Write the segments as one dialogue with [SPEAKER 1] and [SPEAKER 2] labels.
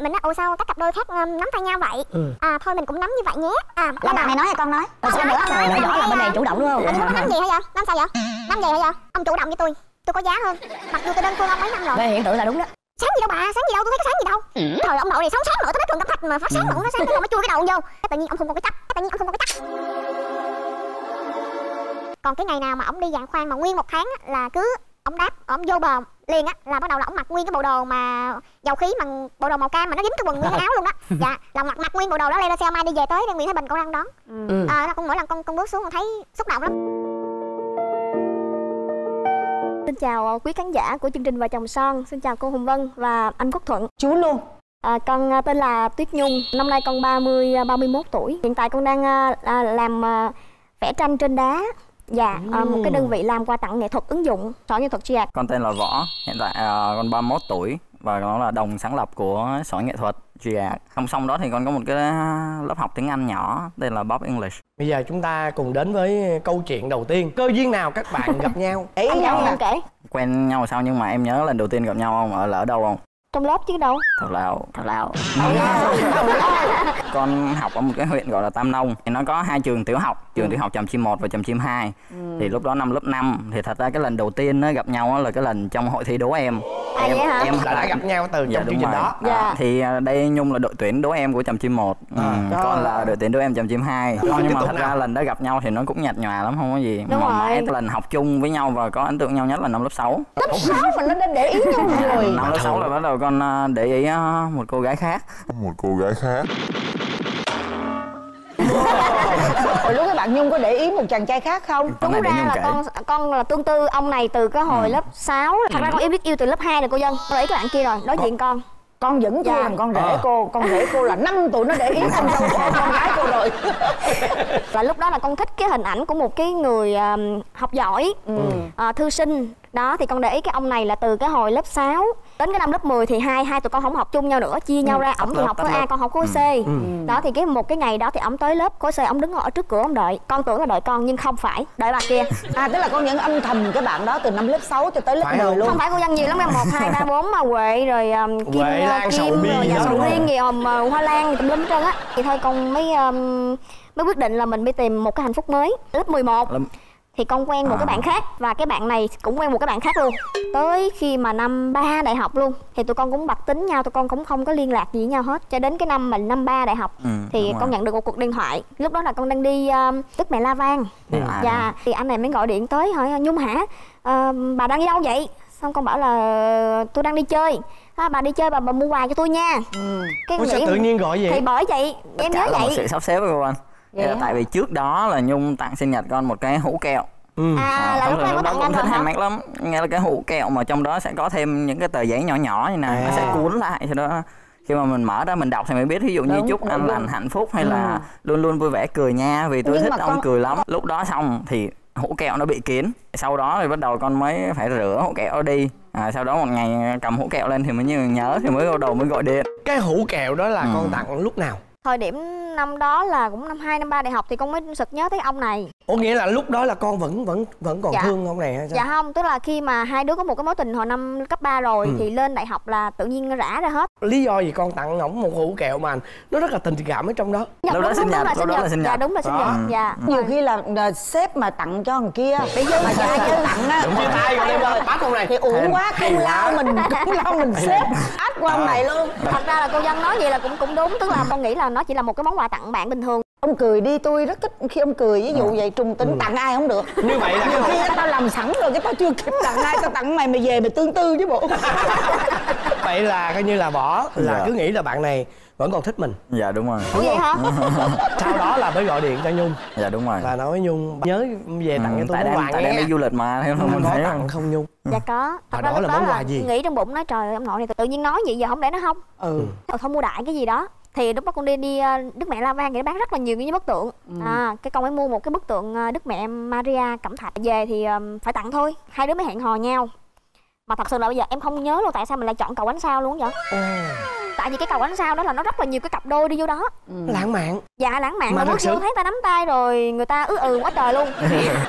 [SPEAKER 1] mình nói ồ sao các cặp đôi khác nắm tay nhau vậy?
[SPEAKER 2] Ừ.
[SPEAKER 1] à thôi mình cũng nắm như vậy nhé. À
[SPEAKER 3] là bạn này nói hay con nói? Rồi sao nữa.
[SPEAKER 1] Nói,
[SPEAKER 3] rõ là bên này chủ động đúng không?
[SPEAKER 1] Anh nắm gì hả vậy? Nắm sao vậy? Nắm gì hả vậy? Ông chủ động với tôi. Tôi có giá hơn. Mặc dù tôi đơn phương ông mấy năm rồi.
[SPEAKER 3] Về hiện tượng là đúng đó.
[SPEAKER 1] Sáng gì đâu bà? Sáng gì đâu? Tôi thấy có sáng gì đâu. Thời ông nội này sống sáng mở tới mấy trường cấp thạch mà phát sáng mở phát sáng tôi mới chui cái đầu vô. Tự nhiên ông không còn cái chắc cái tự nhiên ông không còn cái chắc. Còn cái ngày nào mà ông đi dạng khoan mà nguyên một tháng á, là cứ ông đáp ông vô bờ liền á là bắt đầu là ông mặc nguyên cái bộ đồ mà dầu khí bằng bộ đồ màu cam mà nó dính cái quần nguyên cái áo luôn đó dạ là mặc mặc nguyên bộ đồ đó lên xe mai đi về tới nguyễn thái bình con răng đón
[SPEAKER 2] Ừ.
[SPEAKER 1] à, con mỗi lần con con bước xuống con thấy xúc động lắm
[SPEAKER 4] Xin chào quý khán giả của chương trình Vợ chồng son. Xin chào cô Hồng Vân và anh Quốc Thuận.
[SPEAKER 3] chú luôn
[SPEAKER 4] À, con à, tên là Tuyết Nhung. Năm nay con 30 à, 31 tuổi. Hiện tại con đang à, làm à, vẽ tranh trên đá. Dạ, à, một cái đơn vị làm quà tặng nghệ thuật ứng dụng, sở nghệ thuật GIAC.
[SPEAKER 5] Con tên là Võ, hiện tại à, con 31 tuổi và nó là đồng sáng lập của sở nghệ thuật GIAC. Song song đó thì con có một cái lớp học tiếng Anh nhỏ tên là Bob English.
[SPEAKER 2] Bây giờ chúng ta cùng đến với câu chuyện đầu tiên Cơ duyên nào các bạn gặp nhau
[SPEAKER 4] Anh
[SPEAKER 3] nhau
[SPEAKER 4] em kể.
[SPEAKER 5] Quen nhau sao nhưng mà em nhớ lần đầu tiên gặp nhau không? Ở là ở đâu không?
[SPEAKER 4] Trong lớp chứ đâu.
[SPEAKER 5] Thật lào, thật lào. con học ở một cái huyện gọi là Tam Nông thì nó có hai trường tiểu học trường tiểu học Tràm Chim 1 và Tràm Chim 2 thì lúc đó năm lớp 5 thì thật ra cái lần đầu tiên nó gặp nhau á là cái lần trong hội thi đố em.
[SPEAKER 4] À,
[SPEAKER 5] em
[SPEAKER 4] vậy hả?
[SPEAKER 5] em
[SPEAKER 2] Là đã gặp nhau từ
[SPEAKER 5] Dạ
[SPEAKER 2] trong
[SPEAKER 5] đúng
[SPEAKER 2] chương trình đó.
[SPEAKER 4] Dạ.
[SPEAKER 5] thì à, đây Nhung là đội tuyển đố em của Tràm Chim 1 ừ,
[SPEAKER 2] À.
[SPEAKER 5] con là đội tuyển đố em Tràm Chim 2
[SPEAKER 2] Rồi, tiếp
[SPEAKER 5] nhưng mà thật ra lần đó gặp nhau thì nó cũng nhạt nhòa lắm không có gì.
[SPEAKER 4] Đúng
[SPEAKER 5] mà
[SPEAKER 4] rồi.
[SPEAKER 5] mãi lần học chung với nhau và có ấn tượng nhau nhất là năm lớp 6
[SPEAKER 3] lớp sáu mà nó đã để ý nhau rồi.
[SPEAKER 5] Năm lớp 6 là bắt đầu con à, để ý à, một cô gái khác
[SPEAKER 6] một cô gái khác
[SPEAKER 3] rồi lúc các bạn nhung có để ý một chàng trai khác không
[SPEAKER 5] Con
[SPEAKER 4] Đúng ra là
[SPEAKER 5] kể.
[SPEAKER 4] con con là tương tư ông này từ cái hồi lớp 6 Thật ra con yêu biết yêu từ lớp 2 này cô Dân. Con để ý cái bạn kia rồi, đối diện con.
[SPEAKER 3] con vẫn chưa
[SPEAKER 4] Dạ.
[SPEAKER 3] làm con rể
[SPEAKER 2] Ờ.
[SPEAKER 3] cô con rể cô là năm tuổi nó để ý con dâu con, con gái cô rồi
[SPEAKER 4] và lúc đó là con thích cái hình ảnh của một cái người um, học giỏi à, thư sinh đó thì con để ý cái ông này là từ cái hồi lớp 6 đến cái năm lớp 10 thì hai hai tụi con không học chung nhau nữa chia nhau ra ổng thì học khối A con học khối C. Đó thì cái một cái ngày đó thì ổng tới lớp khối C ổng đứng ở trước cửa ổng đợi con tưởng là đợi con nhưng không phải đợi bà kia.
[SPEAKER 3] À tức là con vẫn âm thầm cái bạn đó từ năm lớp 6 cho tới lớp
[SPEAKER 2] Phải
[SPEAKER 3] 10
[SPEAKER 2] không?
[SPEAKER 3] luôn.
[SPEAKER 4] Không phải cô dân nhiều lắm em một hai ba bốn mà huệ rồi um, kim
[SPEAKER 2] Huệ,
[SPEAKER 4] uh,
[SPEAKER 2] lan, sầu
[SPEAKER 4] kim
[SPEAKER 2] riêng
[SPEAKER 4] rồi. Dạ, sầu riêng gì hòm uh, hoa lan tùm lum hết trơn á. Thì thôi con mới um, mới quyết định là mình đi tìm một cái hạnh phúc mới. Lớp 11
[SPEAKER 5] Lớp-
[SPEAKER 4] thì con quen một
[SPEAKER 5] À.
[SPEAKER 4] cái bạn khác và cái bạn này cũng quen một cái bạn khác luôn. Tới khi mà năm ba đại học luôn thì tụi con cũng bật tính nhau tụi con cũng không có liên lạc gì với nhau hết. Cho đến cái năm mình năm ba đại học
[SPEAKER 5] Ừ,
[SPEAKER 4] thì con
[SPEAKER 5] rồi.
[SPEAKER 4] nhận được một cuộc điện thoại. Lúc đó là con đang đi um, Đức Mẹ La Vang. Dạ thì anh này mới gọi điện tới hỏi nhung hả? Ờ, bà đang đi đâu vậy? Xong con bảo là tôi đang đi chơi. À, bà đi chơi bà, bà mua quà cho tôi nha. Cái
[SPEAKER 2] Ủa sao tự nhiên gọi vậy?
[SPEAKER 4] thì bởi vậy em nhớ vậy.
[SPEAKER 5] sự sắp xếp của con
[SPEAKER 3] Vậy
[SPEAKER 5] Là
[SPEAKER 3] hả?
[SPEAKER 5] tại vì trước đó là Nhung tặng sinh nhật con một cái hũ kẹo.
[SPEAKER 2] Ừ.
[SPEAKER 4] à là
[SPEAKER 5] Ờ,
[SPEAKER 4] lúc đó
[SPEAKER 5] cũng thích
[SPEAKER 4] hả?
[SPEAKER 5] handmade lắm. Nghe là cái hũ kẹo mà trong đó sẽ có thêm những cái tờ giấy nhỏ nhỏ như này nó sẽ
[SPEAKER 2] À.
[SPEAKER 5] cuốn lại sau đó khi mà mình mở ra mình đọc thì mới biết ví dụ như
[SPEAKER 3] Đúng,
[SPEAKER 5] chúc
[SPEAKER 3] đúng,
[SPEAKER 5] anh lành hạnh phúc hay là luôn luôn vui vẻ cười nha vì tôi
[SPEAKER 3] Nhưng
[SPEAKER 5] thích ông
[SPEAKER 3] con-
[SPEAKER 5] cười lắm. lúc đó xong thì hũ kẹo nó bị kín sau đó thì bắt đầu con mới phải rửa hũ kẹo đi. À, sau đó một ngày cầm hũ kẹo lên thì mới như nhớ thì mới đầu mới gọi điện.
[SPEAKER 2] Cái hũ kẹo đó là
[SPEAKER 5] Ừ.
[SPEAKER 2] con tặng lúc nào
[SPEAKER 4] thời điểm năm đó là cũng năm hai năm ba đại học thì con mới sực nhớ tới ông này.
[SPEAKER 2] Ủa nghĩa là lúc đó là con vẫn vẫn vẫn còn
[SPEAKER 4] Dạ.
[SPEAKER 2] thương ông này hay sao?
[SPEAKER 4] Dạ không tức là khi mà hai đứa có một cái mối tình hồi năm cấp 3 rồi
[SPEAKER 2] Ừ.
[SPEAKER 4] thì lên đại học là tự nhiên rã ra hết.
[SPEAKER 2] Lý do gì con tặng ổng một hũ kẹo mà nó rất là tình cảm ở trong đó?
[SPEAKER 4] Dạ,
[SPEAKER 5] Lúc đó
[SPEAKER 4] đúng,
[SPEAKER 5] sinh
[SPEAKER 4] đúng, đúng
[SPEAKER 5] nhật,
[SPEAKER 4] là
[SPEAKER 5] lúc đó là sinh
[SPEAKER 4] dạ
[SPEAKER 5] nhật.
[SPEAKER 4] đúng là sinh nhật
[SPEAKER 5] Ừ.
[SPEAKER 4] dạ
[SPEAKER 3] nhiều khi là là sếp mà tặng cho thằng kia bị dư mà dạ chứ tặng á.
[SPEAKER 2] Chia tay rồi em ơi bắt ông này.
[SPEAKER 3] Thì uổng quá
[SPEAKER 2] quá.
[SPEAKER 3] lao mình công lao mình xếp ách qua ông này luôn.
[SPEAKER 4] Thật ra là cô dân nói vậy là cũng cũng đúng tức là con nghĩ là nó chỉ là một cái món quà tặng bạn bình thường.
[SPEAKER 3] Ông cười đi tôi rất thích khi ông cười ví dụ vậy trùng tính tặng ai không được.
[SPEAKER 2] Như vậy là
[SPEAKER 3] khi tao làm sẵn rồi cái tao chưa kịp tặng ai tao tặng mày mày về mày tương tư với bộ.
[SPEAKER 2] Vậy là coi như là bỏ Là
[SPEAKER 5] Dạ.
[SPEAKER 2] cứ nghĩ là bạn này vẫn còn thích mình.
[SPEAKER 5] Dạ đúng rồi.
[SPEAKER 4] Ủa vậy hả?
[SPEAKER 2] Sau đó là mới gọi điện cho Nhung.
[SPEAKER 5] Dạ đúng rồi.
[SPEAKER 2] Là nói Nhung nhớ về tặng
[SPEAKER 5] Ừ,
[SPEAKER 2] cho tôi
[SPEAKER 5] tại
[SPEAKER 2] món
[SPEAKER 5] đang
[SPEAKER 2] quà
[SPEAKER 5] tại đang đi du lịch mà thế không
[SPEAKER 2] có
[SPEAKER 5] thấy.
[SPEAKER 2] tặng không Nhung?
[SPEAKER 4] Dạ có.
[SPEAKER 2] Hồi
[SPEAKER 4] Thật
[SPEAKER 2] đó là món quà gì?
[SPEAKER 4] nghĩ trong bụng nói trời ơi, ông nội này tự nhiên nói vậy giờ không để nó không
[SPEAKER 3] ừ.
[SPEAKER 4] Ờ, thôi mua đại cái gì đó thì lúc đó con đi đi ờ, Đức Mẹ La Vang thì nó bán rất là nhiều những bức tượng. À cái con mới mua một cái bức tượng ờ, Đức Mẹ Maria Cẩm Thạch. Về thì ờm, phải tặng thôi hai đứa mới hẹn hò nhau. Mà thật sự là bây giờ em không nhớ luôn tại sao mình lại chọn cầu ánh sao luôn vậy tại vì cái cầu ánh sao đó là nó rất là nhiều cái cặp đôi đi vô đó.
[SPEAKER 2] Lãng mạn.
[SPEAKER 4] Dạ lãng mạn.
[SPEAKER 2] Mà
[SPEAKER 4] bước
[SPEAKER 2] sự-
[SPEAKER 4] vô thấy ta nắm tay rồi người ta ứ ừ quá trời luôn.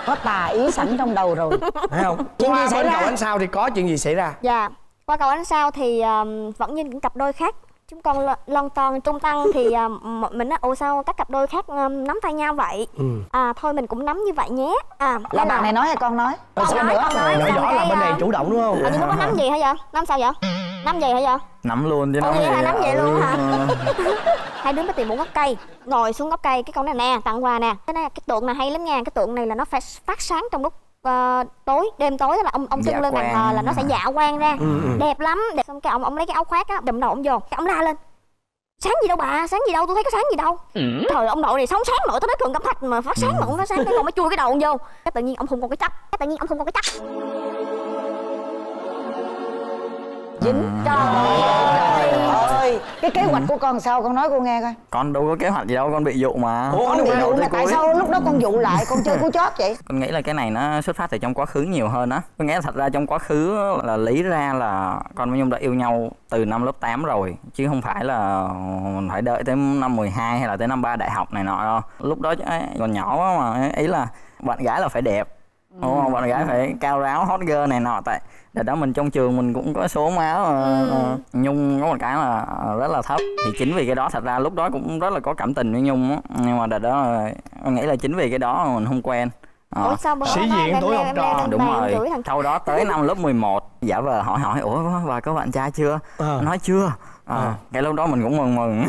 [SPEAKER 3] Có tà ý sẵn trong đầu rồi.
[SPEAKER 2] Thấy không?
[SPEAKER 3] Chuyện gì
[SPEAKER 2] Qua
[SPEAKER 3] xảy
[SPEAKER 2] bên
[SPEAKER 3] ra?
[SPEAKER 2] cầu ánh sao thì có chuyện gì xảy ra?
[SPEAKER 4] Dạ qua cầu ánh sao thì ờm, vẫn như những cặp đôi khác chúng con lo- lon ton trung tăng thì m- mình nói ồ sao các cặp đôi khác à, nắm tay nhau vậy?
[SPEAKER 2] Ừ.
[SPEAKER 4] À thôi mình cũng nắm như vậy nhé. À
[SPEAKER 3] là bạn này nói hay con nói?
[SPEAKER 4] Con
[SPEAKER 2] sao
[SPEAKER 4] nói,
[SPEAKER 2] nữa?
[SPEAKER 4] con nói,
[SPEAKER 2] nhỏ
[SPEAKER 4] xong
[SPEAKER 2] nhỏ là
[SPEAKER 4] cái,
[SPEAKER 2] bên này
[SPEAKER 4] à,
[SPEAKER 2] chủ động đúng không?
[SPEAKER 4] À, nhưng lúc đó nắm gì hả vậy nắm sao vậy nắm gì hả vậy
[SPEAKER 5] nắm luôn chứ nắm
[SPEAKER 4] vậy
[SPEAKER 5] gì
[SPEAKER 4] hả? Nắm vậy
[SPEAKER 5] Ừ,
[SPEAKER 4] luôn hả?
[SPEAKER 5] ừ.
[SPEAKER 4] hai đứa mới tìm một gốc cây. Ngồi xuống gốc cây cái con này nè tặng quà nè. Cái này cái tượng này hay lắm nha. Cái tượng này là nó phải phát sáng trong lúc ờ, tối đêm tối là ông ông
[SPEAKER 5] Dạ
[SPEAKER 4] trưng lên bàn thờ là nó sẽ dạ quang ra.
[SPEAKER 2] Ừ, ừ.
[SPEAKER 4] đẹp lắm. Đẹp. Xong cái ông ông lấy cái áo khoác á đùm đầu ông vô. Cái ông la lên. Sáng gì đâu bà? Sáng gì đâu? Tôi thấy có sáng gì đâu. Trời ông nội này sống sáng nội tới đất cường cẩm thạch mà phát sáng mà ông phát sáng. Cái con mới chui cái đầu ông vô. Cái tự nhiên ông không còn cái chắc cái tự nhiên ông không còn cái chắc
[SPEAKER 3] dính. Trời ơi. Cái kế hoạch của con sao con nói cô nghe coi.
[SPEAKER 5] Con đâu có kế hoạch gì đâu con bị dụ mà.
[SPEAKER 2] Ủa,
[SPEAKER 3] con bị dụ mà tại sao lúc đó con dụ lại con chơi cú chót vậy?
[SPEAKER 5] Con nghĩ là cái này nó xuất phát từ trong quá khứ nhiều hơn á. Có nghĩa là thật ra trong quá khứ là lý ra là con với nhung đã yêu nhau từ năm lớp 8 rồi chứ không phải là phải đợi tới năm 12 hay là tới năm ba đại học này nọ đâu. Lúc đó còn nhỏ quá mà ý là bạn gái là phải đẹp đúng không? Bạn gái phải cao ráo hot girl này nọ tại đợt đó mình trong trường mình cũng có số má mà ờ, nhung có một cái là rất là thấp. Thì chính vì cái đó thật ra lúc đó cũng rất là có cảm tình với nhung á. Nhưng mà đợt đó là- con nghĩ là chính vì cái đó mà mình không quen. Ờ.
[SPEAKER 4] ủa sao bữa
[SPEAKER 2] Sĩ
[SPEAKER 4] đó
[SPEAKER 2] diện tuổi học trò.
[SPEAKER 5] đúng rồi.
[SPEAKER 4] thằng
[SPEAKER 5] sau đó tới năm lớp 11 giả vờ hỏi hỏi ủa bà có bạn trai chưa?
[SPEAKER 2] Ờ.
[SPEAKER 5] nói chưa à,
[SPEAKER 2] Ờ.
[SPEAKER 5] cái lúc đó mình cũng mừng mừng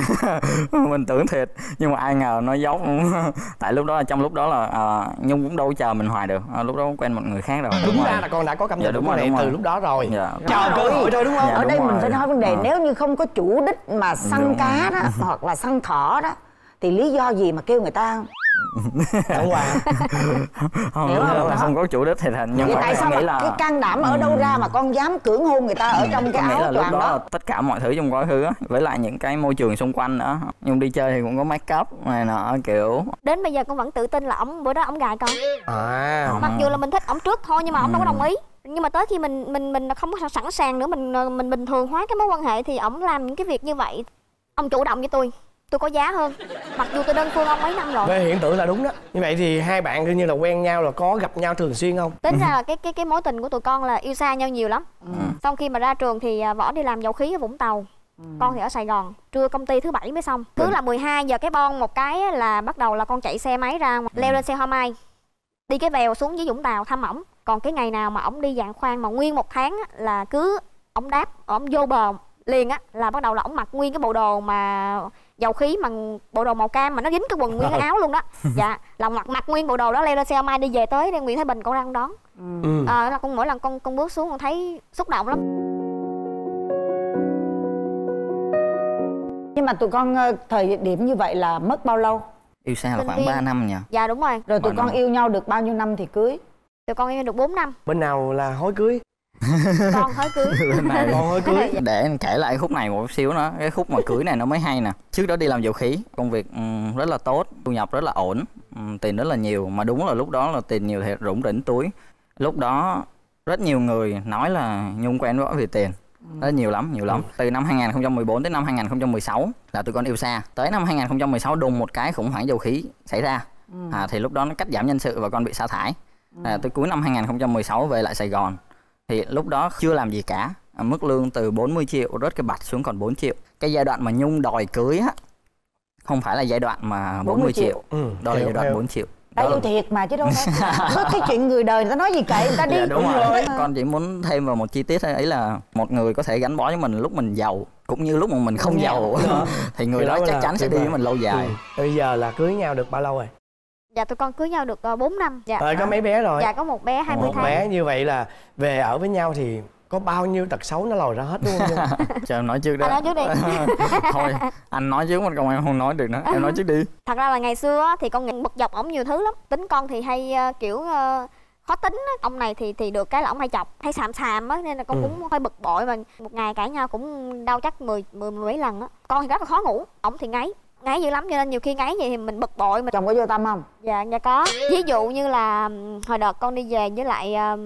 [SPEAKER 5] mình tưởng thiệt nhưng mà ai ngờ nó dốc tại lúc đó là trong lúc đó là à, nhung cũng đâu chờ mình hoài được à, lúc đó cũng quen một người khác rồi
[SPEAKER 2] đúng
[SPEAKER 5] rồi.
[SPEAKER 2] ra là con đã có cảm
[SPEAKER 5] Dạ,
[SPEAKER 2] nhận
[SPEAKER 5] đúng
[SPEAKER 2] đúng
[SPEAKER 5] rồi,
[SPEAKER 2] này
[SPEAKER 5] đúng
[SPEAKER 2] từ
[SPEAKER 5] rồi.
[SPEAKER 2] lúc đó rồi
[SPEAKER 5] Dạ.
[SPEAKER 2] chờ cơ hội thôi đúng không
[SPEAKER 5] Dạ,
[SPEAKER 3] ở
[SPEAKER 5] đúng
[SPEAKER 3] đây
[SPEAKER 5] rồi.
[SPEAKER 3] mình phải nói vấn đề
[SPEAKER 5] Ờ.
[SPEAKER 3] nếu như không có chủ đích mà săn
[SPEAKER 5] Đúng
[SPEAKER 3] cá đó hoặc là săn thỏ đó thì lý do gì mà kêu người ta
[SPEAKER 2] tặng quà
[SPEAKER 5] không,
[SPEAKER 3] Hiểu không?
[SPEAKER 5] không có chủ đích thì thành nhưng
[SPEAKER 3] vậy
[SPEAKER 5] mà
[SPEAKER 3] tại sao
[SPEAKER 5] nghĩ là
[SPEAKER 3] cái can đảm ở đâu ra mà con dám cưỡng hôn người ta ở trong cái
[SPEAKER 5] nghĩ là
[SPEAKER 3] áo
[SPEAKER 5] lúc đó,
[SPEAKER 3] đó
[SPEAKER 5] tất cả mọi thứ trong quá khứ á với lại những cái môi trường xung quanh nữa. Nhưng đi chơi thì cũng có make up này nọ kiểu.
[SPEAKER 4] Đến bây giờ con vẫn tự tin là ông bữa đó ông gài con.
[SPEAKER 2] À.
[SPEAKER 4] Mặc dù là mình thích ông trước thôi nhưng mà ông đâu có đồng ý. Nhưng mà tới khi mình mình mình không có sẵn sàng nữa mình mình bình thường hóa cái mối quan hệ thì ông làm những cái việc như vậy ông chủ động với tôi tôi có giá hơn. Mặc dù tôi đơn phương ông mấy năm rồi.
[SPEAKER 2] Về hiện tượng là đúng đó. Như vậy thì hai bạn cứ như là quen nhau là có gặp nhau thường xuyên không?
[SPEAKER 4] Tính ra là cái cái cái mối tình của tụi con là yêu xa nhau nhiều lắm. Xong khi mà ra trường thì à, võ đi làm dầu khí ở vũng tàu. Con thì ở sài gòn trưa công ty thứ bảy mới xong. Cứ là 12 giờ cái bon một cái á là bắt đầu là con chạy xe máy ra leo lên xe hoa mai. Đi cái vèo xuống dưới vũng tàu thăm ổng. Còn cái ngày nào mà ổng đi dạng khoan mà nguyên một tháng á, là cứ ổng đáp ổng vô bờ liền á là bắt đầu là ổng mặc nguyên cái bộ đồ mà dầu khí bằng bộ đồ màu cam mà nó dính cái quần nguyên cái áo luôn đó. Dạ là mặc mặc nguyên bộ đồ đó leo lên xe mai đi về tới đây nguyễn thái bình con ra con đón.
[SPEAKER 2] Ừ.
[SPEAKER 4] à, là con mỗi lần con con bước xuống con thấy xúc động lắm.
[SPEAKER 3] Nhưng mà tụi con ờ, thời điểm như vậy là mất bao lâu?
[SPEAKER 5] Yêu xa là khoảng
[SPEAKER 4] viên.
[SPEAKER 5] 3 năm nhỉ?
[SPEAKER 4] Dạ đúng rồi.
[SPEAKER 3] Rồi tụi con yêu nhau được bao nhiêu năm thì cưới?
[SPEAKER 4] Tụi con yêu được 4 năm.
[SPEAKER 2] Bên nào là hối cưới
[SPEAKER 4] con mới cưới.
[SPEAKER 5] Này.
[SPEAKER 2] Con hối cưới.
[SPEAKER 5] Để em kể lại khúc này một xíu nữa. Cái khúc mà cưới này nó mới hay nè. Trước đó đi làm dầu khí công việc ừm, rất là tốt thu nhập rất là ổn ừm, tiền rất là nhiều. Mà đúng là lúc đó là tiền nhiều thiệt rủng rỉnh túi. Lúc đó rất nhiều người nói là nhung quen võ vì tiền. Rất nhiều lắm nhiều lắm. Từ năm 2014 đến năm 2016 là tụi con yêu xa. Tới năm 2016 đùng một cái khủng hoảng dầu khí xảy ra. À, thì lúc đó nó cắt giảm nhân sự và con bị sa thải. À, tới cuối năm 2016 về lại Sài Gòn thì lúc đó chưa làm gì cả à, mức lương từ 40 triệu rớt cái bạch xuống còn 4 triệu cái giai đoạn mà Nhung đòi cưới á không phải là giai đoạn mà 40,
[SPEAKER 3] 40
[SPEAKER 5] triệu,
[SPEAKER 3] triệu.
[SPEAKER 2] ừ.
[SPEAKER 5] đó là giai đoạn
[SPEAKER 2] hiểu.
[SPEAKER 5] 4 triệu Đó
[SPEAKER 3] yêu thiệt mà chứ đâu phải Có cái chuyện người đời người ta nói gì kệ người ta đi
[SPEAKER 5] Dạ, đúng rồi.
[SPEAKER 3] rồi.
[SPEAKER 5] Con chỉ muốn thêm vào một chi tiết thôi ấy là một người có thể gắn bó với mình lúc mình giàu cũng như lúc mà mình không giàu thì người
[SPEAKER 2] Thì
[SPEAKER 5] đó
[SPEAKER 2] đó
[SPEAKER 5] chắc chắn sẽ đi với mình lâu dài.
[SPEAKER 2] Ừ. bây giờ là cưới nhau được bao lâu rồi
[SPEAKER 4] dạ tụi con cưới nhau được uh, 4 năm dạ
[SPEAKER 2] rồi có mấy bé rồi
[SPEAKER 4] dạ có một bé 20
[SPEAKER 2] một
[SPEAKER 4] tháng
[SPEAKER 2] bé như vậy là về ở với nhau thì có bao nhiêu tật xấu nó lòi ra hết đúng không?
[SPEAKER 5] Cho em nói trước đó.
[SPEAKER 4] Anh nói trước đi.
[SPEAKER 5] Thôi, anh nói trước mà còn em không nói được nữa. Em nói trước đi.
[SPEAKER 4] thật ra là ngày xưa thì con nghĩ bực dọc ổng nhiều thứ lắm tính con thì hay ờ, kiểu ờ, khó tính á. ông này thì thì được cái là ông hay chọc hay xàm xàm á nên là con
[SPEAKER 2] Ừ.
[SPEAKER 4] cũng hơi bực bội và một ngày cãi nhau cũng đau chắc 10 10 mười mấy lần á con thì rất là khó ngủ ổng thì ngáy ngáy dữ lắm cho nên nhiều khi ngáy vậy thì mình bực bội mình
[SPEAKER 3] chồng có vô tâm không?
[SPEAKER 4] Dạ dạ có. Ví dụ như là hồi đợt con đi về với lại ờ,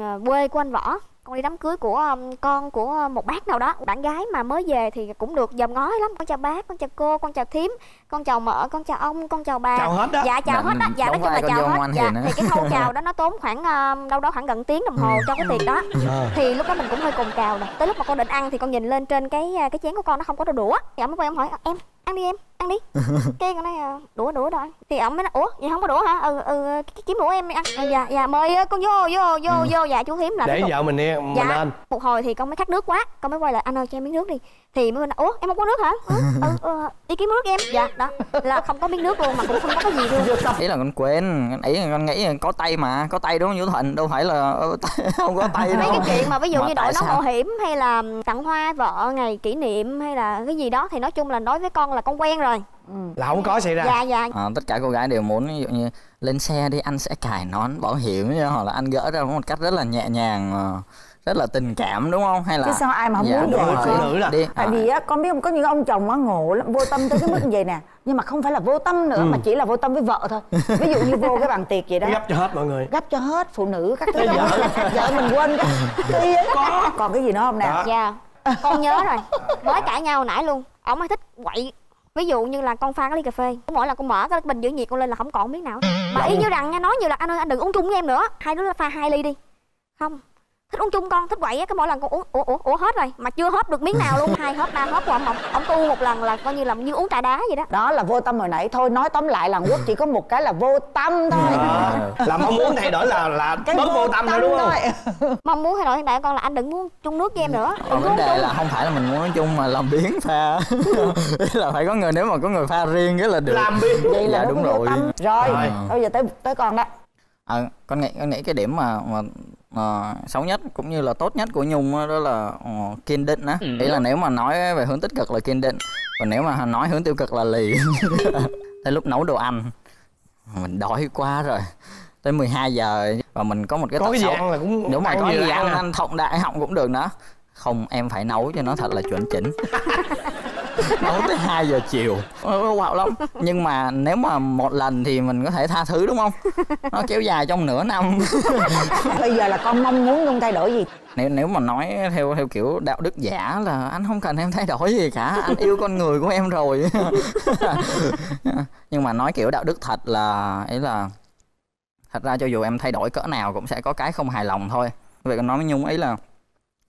[SPEAKER 4] ờ, quê của anh võ. Con đi đám cưới của um, con của một bác nào đó bạn gái mà mới về thì cũng được dòm ngó lắm. Con chào bác con chào cô con chào thím con chào mợ con chào ông con chào bà.
[SPEAKER 2] Chào hết đó.
[SPEAKER 4] dạ chào
[SPEAKER 5] Dạ,
[SPEAKER 4] hết đó. Dạ nói chung là chào hết. dạ thì cái khâu chào đó nó tốn khoảng um, đâu đó khoảng gần tiếng đồng hồ cho cái tiệc đó.
[SPEAKER 2] Ờ.
[SPEAKER 4] thì lúc đó mình cũng hơi cồn cào rồi tới lúc mà con định ăn thì con nhìn lên trên cái cái chén của con nó không có đũa. Thì ông mới quay ông hỏi em ăn đi em ăn đi. Cái con nói "Ờ, đũa đũa rồi thì ông mới nói ủa vậy không có đũa hả? Ừ ừ cái- kiếm đũa em ăn. "À, dạ dạ mời con vô vô vô vô dạ chú thím là
[SPEAKER 2] để vợ mình đi mình
[SPEAKER 4] dạ.
[SPEAKER 2] lên.
[SPEAKER 4] Một hồi thì con mới khát nước quá con mới quay lại anh ơi cho em miếng nước đi. Thì mới nói ủa em không có nước hả? Ừ, ừ, ừ đi kiếm nước em. Dạ đó là không có miếng nước luôn mà cũng không có cái gì luôn.
[SPEAKER 5] Ý là con quên ý là con nghĩ là có tay mà có tay đúng không Vũ Thuận đâu phải là ờ, không có tay
[SPEAKER 4] mấy
[SPEAKER 5] đâu.
[SPEAKER 4] cái chuyện mà ví dụ
[SPEAKER 5] Mà
[SPEAKER 4] như đội nón bảo hiểm hay là tặng hoa vợ ngày kỷ niệm hay là cái gì đó thì nói chung là đối với con là con quen rồi.
[SPEAKER 2] Là không có xảy ra.
[SPEAKER 4] Dạ dạ.
[SPEAKER 5] À, tất cả cô gái đều muốn ví dụ như lên xe đi anh sẽ cài nón bảo hiểm hoặc là anh gỡ ra một cách rất là nhẹ nhàng ờ, rất là tình cảm đúng không? Hay là
[SPEAKER 3] chứ sao ai mà không
[SPEAKER 5] Dạ,
[SPEAKER 3] muốn
[SPEAKER 5] đúng
[SPEAKER 3] vậy
[SPEAKER 5] rồi.
[SPEAKER 2] phụ nữ là-
[SPEAKER 5] đi.
[SPEAKER 3] Tại
[SPEAKER 5] à,
[SPEAKER 3] vì á con biết không có những ông chồng á ngộ lắm vô tâm tới cái mức như vậy nè. Nhưng mà không phải là vô tâm nữa mà chỉ là vô tâm với vợ thôi. Ví dụ như vô cái bàn tiệc vậy đó.
[SPEAKER 2] Gấp cho hết mọi người.
[SPEAKER 3] Gấp cho hết phụ nữ các thứ đó. vợ. Mình quên cái á có. Còn cái gì nữa không nè?
[SPEAKER 4] Dạ. Con nhớ rồi. Mới cãi nhau nãy luôn. Ông hay thích quậy ví dụ như là con pha cái ly cà phê mỗi lần con mở cái bình giữ nhiệt con lên là không còn miếng nào. Mà y như rằng nha nói như là anh ơi anh đừng uống chung với em nữa. Hai đứa pha hai ly đi. Không thích uống chung con thích quậy á cái mỗi lần con uống ủa ủa ủa hết rồi mà chưa hết được miếng nào luôn hai hớp ba hớp của ông ông ông tu một lần là coi như là như uống trà đá vậy đó.
[SPEAKER 3] Đó là vô tâm hồi nãy thôi nói tóm lại là quốc chỉ có một cái là vô tâm thôi.
[SPEAKER 2] Đó. là mong muốn thay đổi là là bớt vô tâm thôi đúng không?
[SPEAKER 4] mong muốn thay đổi hiện tại con là anh đừng muốn chung nước với em nữa.
[SPEAKER 5] Còn
[SPEAKER 4] đừng
[SPEAKER 5] vấn đề
[SPEAKER 4] chung.
[SPEAKER 5] là không phải là mình muốn nói chung mà làm biến pha. Là phải có người nếu mà có người pha riêng cái là được.
[SPEAKER 2] Làm biếng
[SPEAKER 3] vậy là
[SPEAKER 5] Dạ, đúng
[SPEAKER 3] vô
[SPEAKER 5] rồi.
[SPEAKER 3] tâm. Rồi
[SPEAKER 2] Rồi.
[SPEAKER 3] bây giờ tới tới con đó.
[SPEAKER 5] Ờ, con nghĩ con nghĩ cái điểm mà mà ờ, xấu nhất cũng như là tốt nhất của Nhung đó là ờ, kiên định á. Ý là nếu mà nói về hướng tích cực là kiên định, còn nếu mà nói hướng tiêu cực là lì. Tới lúc nấu đồ ăn mình đói quá rồi. Tới 12 giờ và mình có một cái
[SPEAKER 2] có gì
[SPEAKER 5] xấu.
[SPEAKER 2] ăn là cũng
[SPEAKER 5] Nếu mà
[SPEAKER 2] ăn
[SPEAKER 5] có gì
[SPEAKER 2] là
[SPEAKER 5] ăn
[SPEAKER 2] à.
[SPEAKER 5] ăn thọng đại họng cũng được nữa. Không em phải nấu cho nó thật là chuẩn chỉnh. nấu tới 2 giờ chiều. Wow lắm. Nhưng mà nếu mà một lần thì mình có thể tha thứ đúng không? Nó kéo dài trong nửa năm.
[SPEAKER 3] Bây giờ là con mong muốn nhung thay đổi gì?
[SPEAKER 5] Nếu nếu mà nói theo theo kiểu đạo đức giả là anh không cần em thay đổi gì cả anh yêu con người của em rồi. Nhưng mà nói kiểu đạo đức thật là ấy là thật ra cho dù em thay đổi cỡ nào cũng sẽ có cái không hài lòng thôi. Vậy con nói với nhung ấy là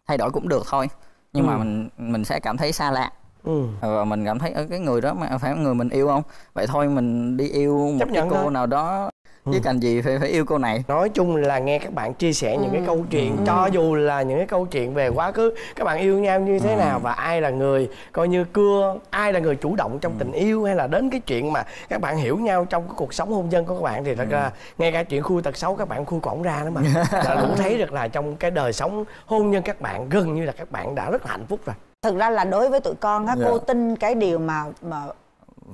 [SPEAKER 5] thay đổi cũng được thôi. Nhưng mà
[SPEAKER 2] Ừ.
[SPEAKER 5] mình mình sẽ cảm thấy xa lạ
[SPEAKER 2] ừ.
[SPEAKER 5] và mình cảm thấy "Ơ, cái người đó mà phải người mình yêu không vậy thôi mình đi yêu một
[SPEAKER 2] Chấp
[SPEAKER 5] cái cô
[SPEAKER 2] thôi.
[SPEAKER 5] nào đó
[SPEAKER 2] Ừ.
[SPEAKER 5] chứ cần gì phải phải yêu cô này
[SPEAKER 2] nói chung là nghe các bạn chia sẻ những
[SPEAKER 3] Ừ.
[SPEAKER 2] cái câu chuyện cho dù là những cái câu chuyện về quá khứ các bạn yêu nhau như thế nào và ai là người coi như cưa ai là người chủ động trong tình yêu hay là đến cái chuyện mà các bạn hiểu nhau trong cái cuộc sống hôn nhân của các bạn thì thật ra ngay cả chuyện khui tật xấu các bạn khui cổng ra nữa mà đủ thấy được là trong cái đời sống hôn nhân các bạn gần như là các bạn đã rất là hạnh phúc rồi
[SPEAKER 3] thực ra là đối với tụi con á
[SPEAKER 5] Dạ.
[SPEAKER 3] cô tin cái điều mà mà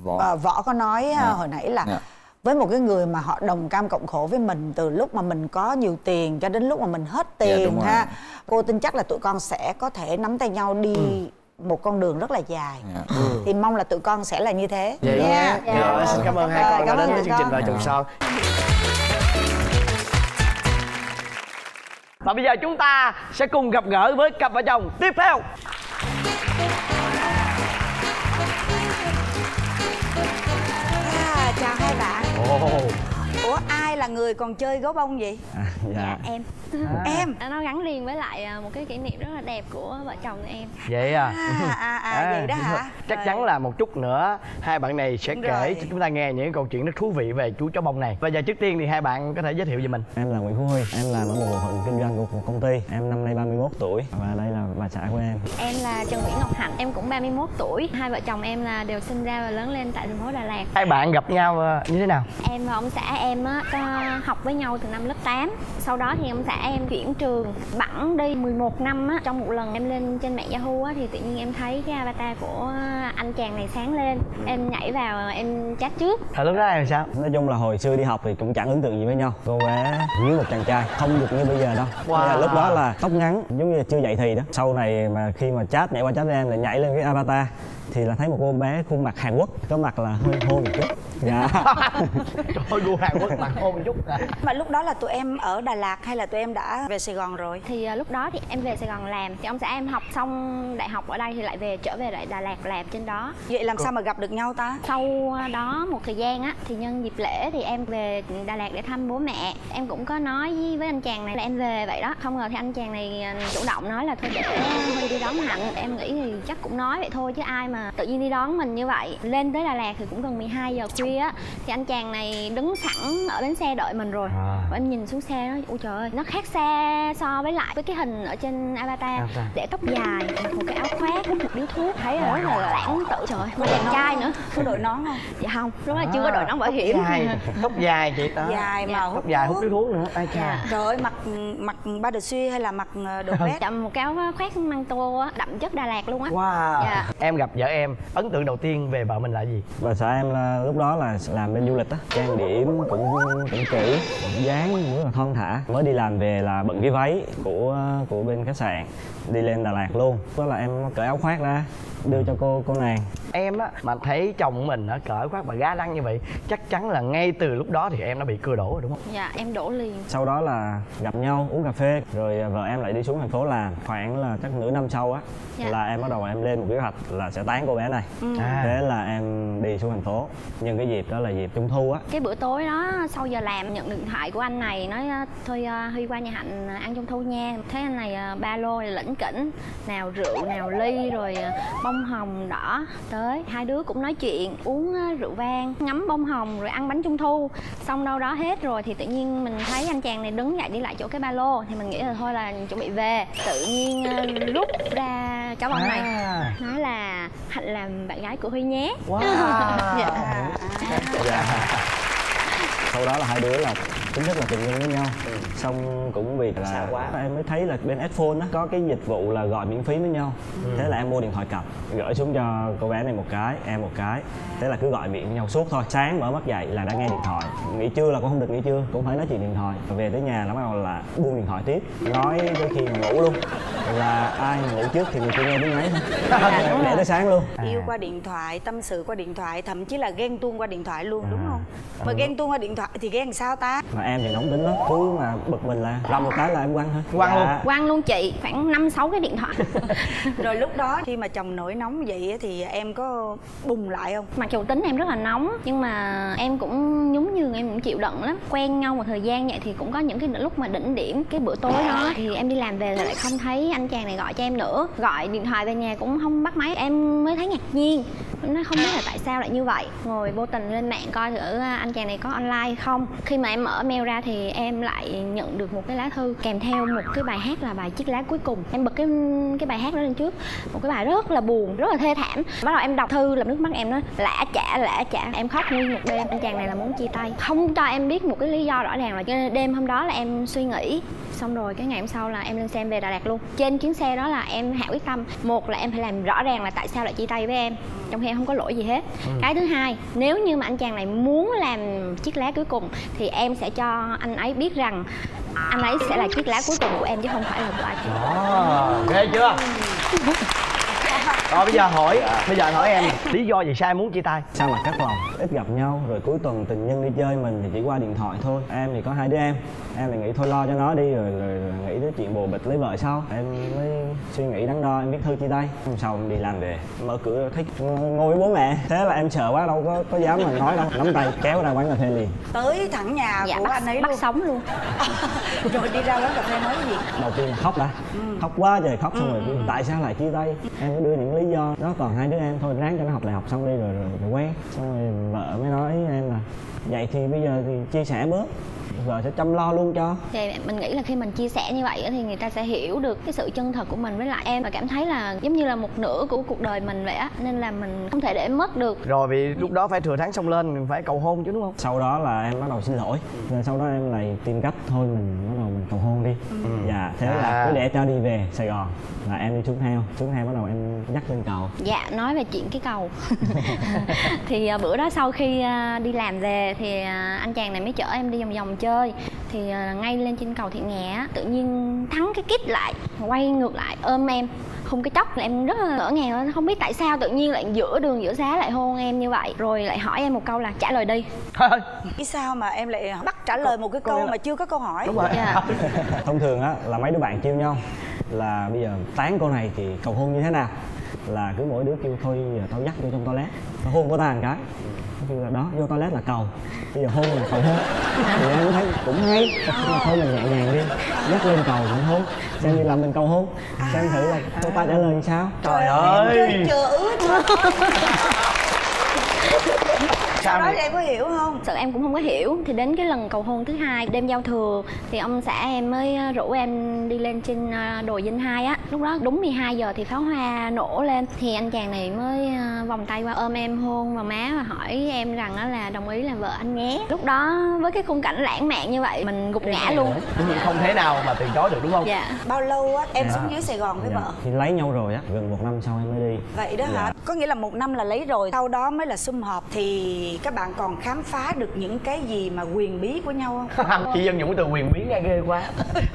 [SPEAKER 5] Võ.
[SPEAKER 3] à, võ có nói á,
[SPEAKER 5] Dạ.
[SPEAKER 3] hồi nãy là
[SPEAKER 5] Dạ.
[SPEAKER 3] với một cái người mà họ đồng cam cộng khổ với mình từ lúc mà mình có nhiều tiền cho đến lúc mà mình hết
[SPEAKER 5] Dạ,
[SPEAKER 3] tiền
[SPEAKER 5] rồi.
[SPEAKER 3] ha cô tin chắc là tụi con sẽ có thể nắm tay nhau đi một con đường rất là dài.
[SPEAKER 5] Dạ.
[SPEAKER 3] thì mong là tụi con sẽ là như thế.
[SPEAKER 2] Vậy
[SPEAKER 3] nha.
[SPEAKER 2] Nha rồi xin cảm ơn hai
[SPEAKER 3] Rồi,
[SPEAKER 2] con đã
[SPEAKER 3] cảm ơn
[SPEAKER 2] đến với chương trình vợ chồng son và bây giờ chúng ta sẽ cùng gặp gỡ với cặp vợ chồng tiếp theo
[SPEAKER 3] à, chào hai bạn. Ủa ai là người còn chơi gấu bông vậy?
[SPEAKER 6] Dạ.
[SPEAKER 7] Em
[SPEAKER 3] em.
[SPEAKER 7] À, nó gắn liền với lại à, một cái kỷ niệm rất là đẹp của vợ chồng tụi em.
[SPEAKER 2] Vậy à?
[SPEAKER 3] À à, à vậy đó hả?
[SPEAKER 2] chắc
[SPEAKER 3] Rồi.
[SPEAKER 2] chắn là một chút nữa hai bạn này sẽ
[SPEAKER 3] Đúng
[SPEAKER 2] kể
[SPEAKER 3] rồi.
[SPEAKER 2] cho chúng ta nghe những câu chuyện rất thú vị về chú chó bông này. Và giờ trước tiên thì hai bạn có thể giới thiệu về mình.
[SPEAKER 6] Em là Nguyễn Phú Huy em làm ở một bộ phận kinh doanh của một công ty. Em năm nay 31 tuổi và đây là bà xã của em.
[SPEAKER 7] Em là trần nguyễn ngọc hạnh em cũng 31 tuổi. Hai vợ chồng em là đều sinh ra và lớn lên tại thành phố đà lạt.
[SPEAKER 2] Hai bạn gặp nhau ờ, như thế nào?
[SPEAKER 7] Em và ông xã em á có học với nhau từ năm lớp 8 sau đó thì ông xã em chuyển trường bẵng đi 11 năm á trong một lần em lên trên mạng yahoo á thì tự nhiên em thấy cái avatar của anh chàng này sáng lên. Em nhảy vào em chat trước.
[SPEAKER 2] Thời lúc đó là sao?
[SPEAKER 6] Nói chung là hồi xưa đi học thì cũng chẳng ấn tượng gì với nhau. Cô bé dưới một chàng trai không được như bây giờ đâu.
[SPEAKER 2] Wow.
[SPEAKER 6] Giờ lúc đó là tóc ngắn giống như là chưa dậy thì đó. Sau này mà khi mà chat nhảy qua chat em lại nhảy lên cái avatar thì là thấy một cô bé khuôn mặt Hàn Quốc có mặt là hơi hôn một chút dạ
[SPEAKER 2] trời ơi gu hàn quốc mặt hôn một chút à.
[SPEAKER 3] mà lúc đó là tụi em ở Đà Lạt hay là tụi em em đã về Sài Gòn rồi?
[SPEAKER 7] thì à, lúc đó thì em về Sài Gòn làm thì ông xã em học xong đại học ở đây thì lại về trở về lại Đà Lạt làm trên đó
[SPEAKER 3] Vậy làm sao mà gặp được nhau ta?
[SPEAKER 7] sau đó một thời gian á thì nhân dịp lễ thì em về Đà Lạt để thăm bố mẹ em cũng có nói với, với anh chàng này là em về vậy đó không ngờ thì anh chàng này à, chủ động nói là thôi để Huy đi đón Hạnh em nghĩ thì chắc cũng nói vậy thôi chứ ai mà tự nhiên đi đón mình như vậy. Lên tới Đà Lạt thì cũng gần 12 giờ khuya á thì anh chàng này đứng sẵn ở bến xe đợi mình rồi. Và em nhìn xuống xe nó ôi trời ơi nó khác xa so với lại với cái hình ở trên avatar.
[SPEAKER 2] Avatar.
[SPEAKER 7] để tóc dài mặc một cái áo khoác hút một điếu thuốc. Thấy là rất là lãng tự trời ơi, mà đẹp trai nữa.
[SPEAKER 3] Có đội nón không?
[SPEAKER 7] dạ không lúc đó chưa có đội nón bảo hiểm.
[SPEAKER 2] tóc dài tóc dài chị đó.
[SPEAKER 3] Dài mà hút
[SPEAKER 2] tóc dài hút điếu thuốc nữa. Ai
[SPEAKER 7] Dạ.
[SPEAKER 3] Trời ơi, mặc mặc ba đợt suy hay là mặc ờ, đồ vest?
[SPEAKER 7] chậm một cái áo khoác măng tô á đậm chất Đà Lạt luôn á.
[SPEAKER 2] Wow.
[SPEAKER 7] Dạ.
[SPEAKER 2] em gặp vợ em. Ấn tượng đầu tiên về vợ mình là gì?
[SPEAKER 6] Bà xã em là, lúc đó là làm bên du lịch á, Trang điểm cũng cũng kỹ, dáng rất là thon thả. Mới đi làm về là bận cái váy của của bên khách sạn, Đi lên Đà Lạt luôn. Đó là em cởi áo khoác ra, đưa cho cô cô nàng
[SPEAKER 2] em á mà thấy chồng mình ở cởi khoác và gá lăng như vậy chắc chắn là ngay từ lúc đó thì em đã bị cưa đổ rồi đúng không?
[SPEAKER 7] Dạ em đổ liền.
[SPEAKER 6] Sau đó là gặp nhau uống cà phê Rồi à, vợ em lại đi xuống thành phố làm. Khoảng là chắc nửa năm sau á
[SPEAKER 7] Dạ.
[SPEAKER 6] Là em bắt đầu em lên một kế hoạch là sẽ tán cô bé này.
[SPEAKER 2] À.
[SPEAKER 6] Thế là em đi xuống thành phố. Nhưng cái dịp đó là dịp trung thu á.
[SPEAKER 7] Cái bữa tối đó sau giờ làm nhận điện thoại của anh này nói "Ờ, thôi ờ, huy qua nhà hạnh ăn trung thu nha. Thấy anh này ba lô lĩnh kỉnh nào rượu nào ly rồi bông hồng đỏ tới hai đứa cũng nói chuyện uống rượu vang ngắm bông hồng rồi ăn bánh trung thu xong đâu đó hết rồi thì tự nhiên mình thấy anh chàng này đứng dậy đi lại chỗ cái ba lô thì mình nghĩ là thôi là chuẩn bị về tự nhiên rút ra cháu bông này
[SPEAKER 2] À.
[SPEAKER 7] nói là hạnh làm bạn gái của huy nhé
[SPEAKER 2] wow
[SPEAKER 7] Dạ.
[SPEAKER 6] Dạ. Sau đó là hai đứa là chính thức là tình nhân với nhau. Xong cũng vì
[SPEAKER 2] Xa
[SPEAKER 6] là
[SPEAKER 2] quá.
[SPEAKER 6] em mới thấy là bên Edphone á có cái dịch vụ là gọi miễn phí với nhau. Thế là em mua điện thoại cặp gửi xuống cho cô bé này một cái em một cái. Thế là cứ gọi miệng với nhau suốt thôi. Sáng mở mắt dậy là đã nghe điện thoại. Nghỉ trưa là cũng không được nghỉ trưa cũng phải nói chuyện điện thoại. Về tới nhà là bắt đầu là buông điện thoại tiếp nói tới khi mà ngủ luôn. Là ai mà ngủ trước thì người kia nghe tiếng ấy thôi. Để tới sáng luôn.
[SPEAKER 3] Yêu qua điện thoại, tâm sự qua điện thoại, thậm chí là ghen tuông qua điện thoại luôn đúng
[SPEAKER 6] À.
[SPEAKER 3] không? Mà ghen tuông qua điện thoại thì ghen sao ta?
[SPEAKER 6] mà em thì nóng tính lắm cứ mà bực mình là lòng một cái là em quăng thôi
[SPEAKER 2] Quăng luôn?
[SPEAKER 6] Dạ.
[SPEAKER 7] quăng luôn chị khoảng năm sáu cái điện thoại
[SPEAKER 3] Rồi lúc đó khi mà chồng nổi nóng vậy á thì em có bùng lại không?
[SPEAKER 7] mặc dù tính em rất là nóng nhưng mà em cũng nhún nhường em cũng chịu đựng lắm quen nhau một thời gian vậy thì cũng có những cái lúc mà đỉnh điểm cái bữa tối đó thì em đi làm về rồi lại không thấy anh chàng này gọi cho em nữa gọi điện thoại về nhà cũng không bắt máy em mới thấy ngạc nhiên nó không biết là tại sao lại như vậy ngồi vô tình lên mạng coi thử à, anh chàng này có online không. Khi mà em mở mail ra thì em lại nhận được một cái lá thư kèm theo một cái bài hát là bài chiếc lá cuối cùng. Em bật cái cái bài hát đó lên trước. Một cái bài rất là buồn rất là thê thảm. Bắt đầu em đọc thư là nước mắt em nó lã chả lã chả. Em khóc nguyên một đêm. Anh chàng này là muốn chia tay. Không cho em biết một cái lý do rõ ràng là đêm hôm đó là em suy nghĩ. Xong rồi cái ngày hôm sau là em lên xe em về Đà Lạt luôn. Trên chuyến xe đó là em hạ quyết tâm. Một là em phải làm rõ ràng là tại sao lại chia tay với em. Trong khi em không có lỗi gì hết. Cái thứ hai nếu như mà anh chàng này muốn làm chiếc lá cuối cùng thì em sẽ cho anh ấy biết rằng anh ấy sẽ là chiếc lá cuối cùng của em chứ không phải là của khác
[SPEAKER 2] Đó, ghê chưa? Rồi bây giờ hỏi, bây giờ hỏi em lý do vì sao em muốn chia tay?
[SPEAKER 6] sao mà cắt lòng ít gặp nhau rồi cuối tuần tình nhân đi chơi mình thì chỉ qua điện thoại thôi. Em thì có hai đứa em. Em thì nghĩ thôi lo cho nó đi rồi, rồi, rồi nghĩ tới chuyện bồ bịch lấy vợ sau. Em mới suy nghĩ đắn đo em viết thư chia tay. Hôm sau em đi làm về mở cửa thấy ngồi với bố mẹ. Thế là em sợ quá đâu có có dám mà nói đâu. Nắm tay kéo ra quán cà phê liền.
[SPEAKER 3] Tới thẳng nhà
[SPEAKER 7] dạ
[SPEAKER 3] của
[SPEAKER 7] bắt,
[SPEAKER 3] anh ấy
[SPEAKER 7] bắt
[SPEAKER 3] luôn.
[SPEAKER 7] sống luôn.
[SPEAKER 3] Rồi đi ra quán cà phê nói cái gì?
[SPEAKER 6] đầu tiên là khóc đã. Khóc quá trời khóc xong rồi tại sao lại chia tay? Em mới đưa những lý do. Đó còn hai đứa em thôi ráng cho nó học đại học xong đi rồi, rồi, rồi quen xong rồi vợ mới nói với em là vậy thì bây giờ thì chia sẻ bớt vợ sẽ chăm lo luôn cho.
[SPEAKER 7] Thì mình nghĩ là khi mình chia sẻ như vậy á, thì người ta sẽ hiểu được cái sự chân thật của mình với lại em và cảm thấy là giống như là một nửa của cuộc đời mình vậy á nên là mình không thể để mất được.
[SPEAKER 2] Rồi vì lúc đó phải thừa tháng xong lên, mình phải cầu hôn chứ đúng không?
[SPEAKER 6] sau đó là em bắt đầu xin lỗi. Rồi sau đó em lại tìm cách thôi mình bắt đầu mình cầu hôn đi. Dạ thế là
[SPEAKER 2] À.
[SPEAKER 6] cứ để cho đi về sài gòn là em đi xuống theo xuống theo bắt đầu em dắt lên cầu.
[SPEAKER 7] Dạ nói về chuyện cái cầu. Thì à, bữa đó sau khi à, đi làm về thì à, anh chàng này mới chở em đi vòng vòng chơi thì à, ngay lên trên cầu thiện nghệ á, tự nhiên thắng cái kít lại quay ngược lại ôm em. Hôn cái chốc em rất là ngỡ ngàng không biết tại sao tự nhiên lại giữa đường giữa giá lại hôn em như vậy. Rồi lại hỏi em một câu là trả lời đi.
[SPEAKER 3] Nghĩ sao mà em lại bắt trả lời một cái câu mà chưa có câu hỏi?
[SPEAKER 2] Đúng rồi.
[SPEAKER 7] Dạ.
[SPEAKER 6] Thông thường á là mấy đứa bạn chiêu nhau là bây giờ tán cô này thì cầu hôn như thế nào? Là cứ mỗi đứa kêu thôi giờ tao dắt vô trong toilet. Tao hôn cô ta một cái kêu là đó vô toilet là cầu. Bây giờ hôn là cầu hôn. Thì em cũng thấy cũng hay. Mà thôi mình nhẹ nhàng đi. Dắt lên cầu mình hôn. Xem như là mình cầu hôn. Xem thử là cô ta trả lời sao.
[SPEAKER 2] Trời ơi.
[SPEAKER 3] chưa ướt
[SPEAKER 2] sao
[SPEAKER 3] nói em có hiểu không?
[SPEAKER 7] Sự em cũng không có hiểu. Thì đến cái lần cầu hôn thứ hai đêm giao thừa thì ông xã em mới ờ, rủ em đi lên trên ờ, đồi dinh hai á. Lúc đó đúng 12 giờ thì pháo hoa nổ lên. Thì anh chàng này mới ờ, vòng tay qua ôm em hôn vào má và hỏi em rằng á là đồng ý là vợ anh nhé. Lúc đó với cái khung cảnh lãng mạn như vậy mình gục ngã luôn.
[SPEAKER 2] Không thể nào mà từ chối được đúng không?
[SPEAKER 7] Dạ.
[SPEAKER 3] Bao lâu á em xuống dưới sài gòn với
[SPEAKER 6] Dạ.
[SPEAKER 3] vợ?
[SPEAKER 6] Thì lấy nhau rồi á gần một năm sau em mới đi.
[SPEAKER 3] Vậy đó hả? Có nghĩa là một năm là lấy rồi sau đó mới là sum họp thì các bạn còn khám phá được những cái gì mà quyền bí của nhau không?
[SPEAKER 2] Chị dân dụng cái từ quyền bí nghe ghê quá.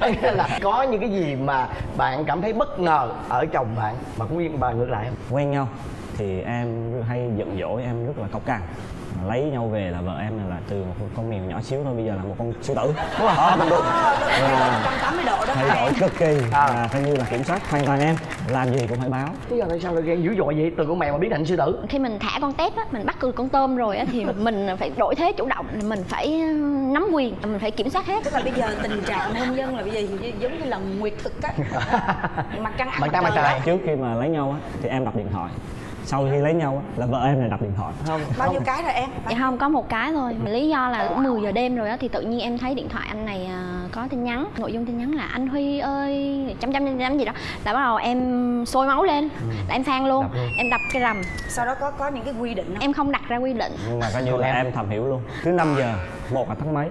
[SPEAKER 2] Nghĩa là có những cái gì mà bạn cảm thấy bất ngờ ở chồng bạn mà cũng yên bà ngược lại không?
[SPEAKER 6] Quen nhau thì em hay giận dỗi em rất là cọc cằn lấy nhau về là vợ em là từ một con mèo nhỏ xíu thôi bây giờ là một con sư tử. Đúng không
[SPEAKER 3] 180 độ. Đó
[SPEAKER 6] thay đổi cực kỳ.
[SPEAKER 2] À.
[SPEAKER 6] và coi như là kiểm soát hoàn toàn em. Làm gì cũng phải báo.
[SPEAKER 2] Chứ giờ tại sao lại ghen dữ dội vậy? Từ con mèo mà biến thành sư tử.
[SPEAKER 7] Khi mình thả con tép á mình bắt được con tôm rồi á thì mình phải đổi thế chủ động. Mình phải ờ, nắm quyền mình phải kiểm soát hết.
[SPEAKER 3] Tức là bây giờ tình trạng hôn nhân là bây giờ giống như là nguyệt thực á. Mặt trăng ăn
[SPEAKER 2] Mặt trăng mặt
[SPEAKER 3] trời
[SPEAKER 6] trước khi mà lấy nhau á thì em đặt điện thoại sau khi lấy nhau á là vợ em lại đặt điện thoại.
[SPEAKER 2] Không.
[SPEAKER 3] Bao nhiêu cái rồi em?
[SPEAKER 7] Dạ không, có một cái thôi. Lý do là cũng 10 giờ đêm rồi á Thì tự nhiên em thấy điện thoại anh này à, có tin nhắn. Nội dung tin nhắn là anh Huy ơi Chấm chấm chấm chấm gì đó. Là bắt đầu em sôi máu lên Là em phan luôn.
[SPEAKER 2] Đập luôn.
[SPEAKER 7] Em đập cái rầm.
[SPEAKER 3] Sau đó có có những cái quy định không?
[SPEAKER 7] Em không đặt ra quy định.
[SPEAKER 6] Nhưng mà coi như là em thầm hiểu luôn. Cứ 5 giờ một là tắt máy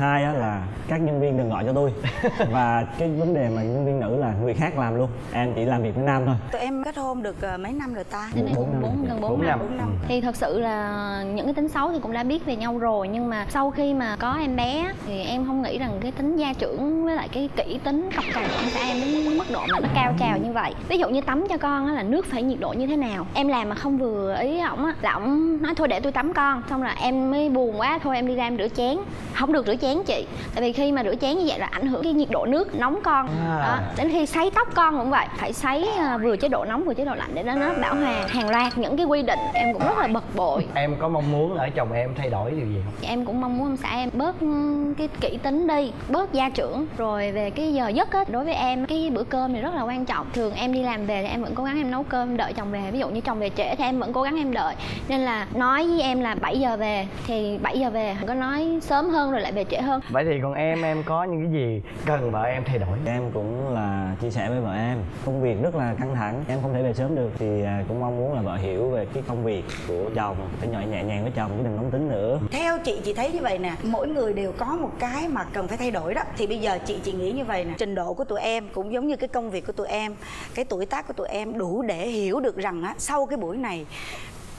[SPEAKER 6] hai á là các nhân viên đừng gọi cho tôi. Và cái vấn đề mà nhân viên nữ là người khác làm luôn. Em chỉ làm việc với nam thôi.
[SPEAKER 3] Tụi em kết hôn được ờ, mấy năm rồi ta?
[SPEAKER 7] Đến nay
[SPEAKER 6] Bốn
[SPEAKER 7] cũng
[SPEAKER 6] năm
[SPEAKER 7] bốn gần
[SPEAKER 2] Bốn
[SPEAKER 7] 4
[SPEAKER 2] năm.
[SPEAKER 7] năm.
[SPEAKER 3] Bốn năm.
[SPEAKER 7] Thì thật sự là những cái tính xấu thì cũng đã biết về nhau rồi nhưng mà sau khi mà có em bé thì em không nghĩ rằng cái tính gia trưởng với lại cái kỹ tính cọc cằn của em đến mức độ mà nó cao trào như vậy. Ví dụ như tắm cho con á là nước phải nhiệt độ như thế nào? Em làm mà không vừa ý ổng á là ổng nói thôi để tôi tắm con xong rồi em mới buồn quá thôi em đi ra em rửa chén. Không được rửa chén chị. Tại vì khi mà rửa chén như vậy là ảnh hưởng cái nhiệt độ nước nóng con.
[SPEAKER 2] À.
[SPEAKER 7] đó đến khi sấy tóc con cũng vậy. Phải sấy à, vừa chế độ nóng vừa chế độ lạnh để nó nó bảo hòa hàng loạt những cái quy định. Em cũng rất là bực bội.
[SPEAKER 2] Em có mong muốn ở chồng em thay đổi điều gì không?
[SPEAKER 7] Em cũng mong muốn ông xã em bớt ừm, cái kỹ tính đi bớt gia trưởng. Rồi về cái giờ giấc á đối với em cái bữa cơm này rất là quan trọng. Thường em đi làm về thì em vẫn cố gắng em nấu cơm đợi chồng về. Ví dụ như chồng về trễ thì em vẫn cố gắng em đợi. Nên là nói với em là 7 giờ về thì 7 giờ về có nói sớm hơn rồi lại về trễ hơn.
[SPEAKER 2] Vậy thì còn em em có những cái gì cần vợ em thay đổi?
[SPEAKER 6] Em cũng là chia sẻ với vợ em. Công việc rất là căng thẳng em không thể về sớm được. Thì à, cũng mong muốn là vợ hiểu về cái công việc của chồng phải nhẹ nhẹ nhàng với chồng chứ đừng nóng tính nữa.
[SPEAKER 3] Theo chị chị thấy như vậy nè mỗi người đều có một cái mà cần phải thay đổi đó. Thì bây giờ chị chị nghĩ như vậy nè trình độ của tụi em cũng giống như cái công việc của tụi em cái tuổi tác của tụi em đủ để hiểu được rằng á sau cái buổi này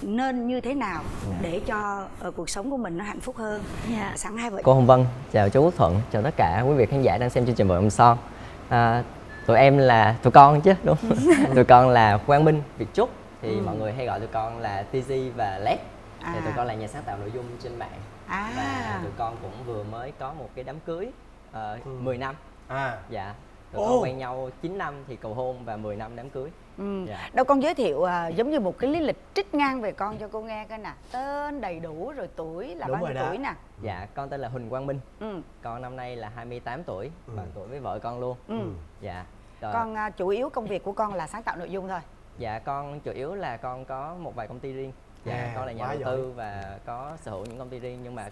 [SPEAKER 3] nên như thế nào để cho ờ, cuộc sống của mình nó hạnh phúc hơn?
[SPEAKER 7] Dạ.
[SPEAKER 3] sẵn hai vợ
[SPEAKER 8] Cô Hồng Vân, chào chú Quốc Thuận, chào tất cả quý vị khán giả đang xem chương trình Vợ Ông Son. À, Tụi em là, tụi con chứ đúng Tụi con là Quang Minh, Việt Trúc Thì mọi người hay gọi tụi con là TZ và LED. Thì
[SPEAKER 3] À.
[SPEAKER 8] tụi con là nhà sáng tạo nội dung trên mạng. Và
[SPEAKER 3] à
[SPEAKER 8] tụi con cũng vừa mới có một cái đám cưới uh, 10 năm.
[SPEAKER 2] À.
[SPEAKER 8] Dạ Tụi
[SPEAKER 2] Ồ.
[SPEAKER 8] con quen nhau 9 năm thì cầu hôn và 10 năm đám cưới
[SPEAKER 3] Ừ.
[SPEAKER 8] Dạ.
[SPEAKER 3] Đâu con giới thiệu à, giống như một cái lý lịch trích ngang về con cho cô nghe coi nè Tên đầy đủ rồi tuổi là
[SPEAKER 2] Đúng
[SPEAKER 3] bao nhiêu tuổi nè
[SPEAKER 8] Dạ, con tên là Huỳnh Quang Minh
[SPEAKER 3] ừ.
[SPEAKER 8] Con năm nay là 28 tuổi, bằng tuổi với vợ con luôn
[SPEAKER 3] Ừ.
[SPEAKER 8] Dạ Rồi.
[SPEAKER 3] Con à, chủ yếu công việc của con là sáng tạo nội dung thôi
[SPEAKER 8] Dạ con chủ yếu là con có một vài công ty riêng Dạ
[SPEAKER 2] À,
[SPEAKER 8] con là nhà đầu
[SPEAKER 2] giỏi.
[SPEAKER 8] tư và có sở hữu những công ty riêng nhưng mà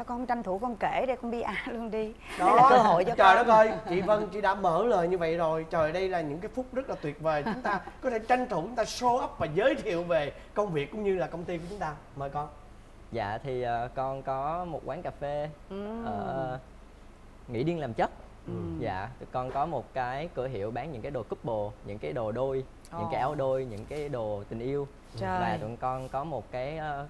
[SPEAKER 3] Sao con không tranh thủ con kể để con bi a luôn đi?
[SPEAKER 2] Đó
[SPEAKER 3] Đây là cơ hội cho
[SPEAKER 2] trời
[SPEAKER 3] con.
[SPEAKER 2] đất ơi chị vân chị đã mở lời như vậy rồi. Trời đây là những cái phút rất là tuyệt vời. Chúng ta có thể tranh thủ chúng ta show up và giới thiệu về công việc cũng như là công ty của chúng ta. Mời con.
[SPEAKER 8] Dạ thì ờ, con có một quán cà phê ở Nghĩ Điên làm chất. Dạ tụi con có một cái cửa hiệu bán những cái đồ couple, những cái đồ đôi, những cái áo đôi, những cái đồ tình yêu.
[SPEAKER 3] Trời.
[SPEAKER 8] Và tụi con có một cái ờ,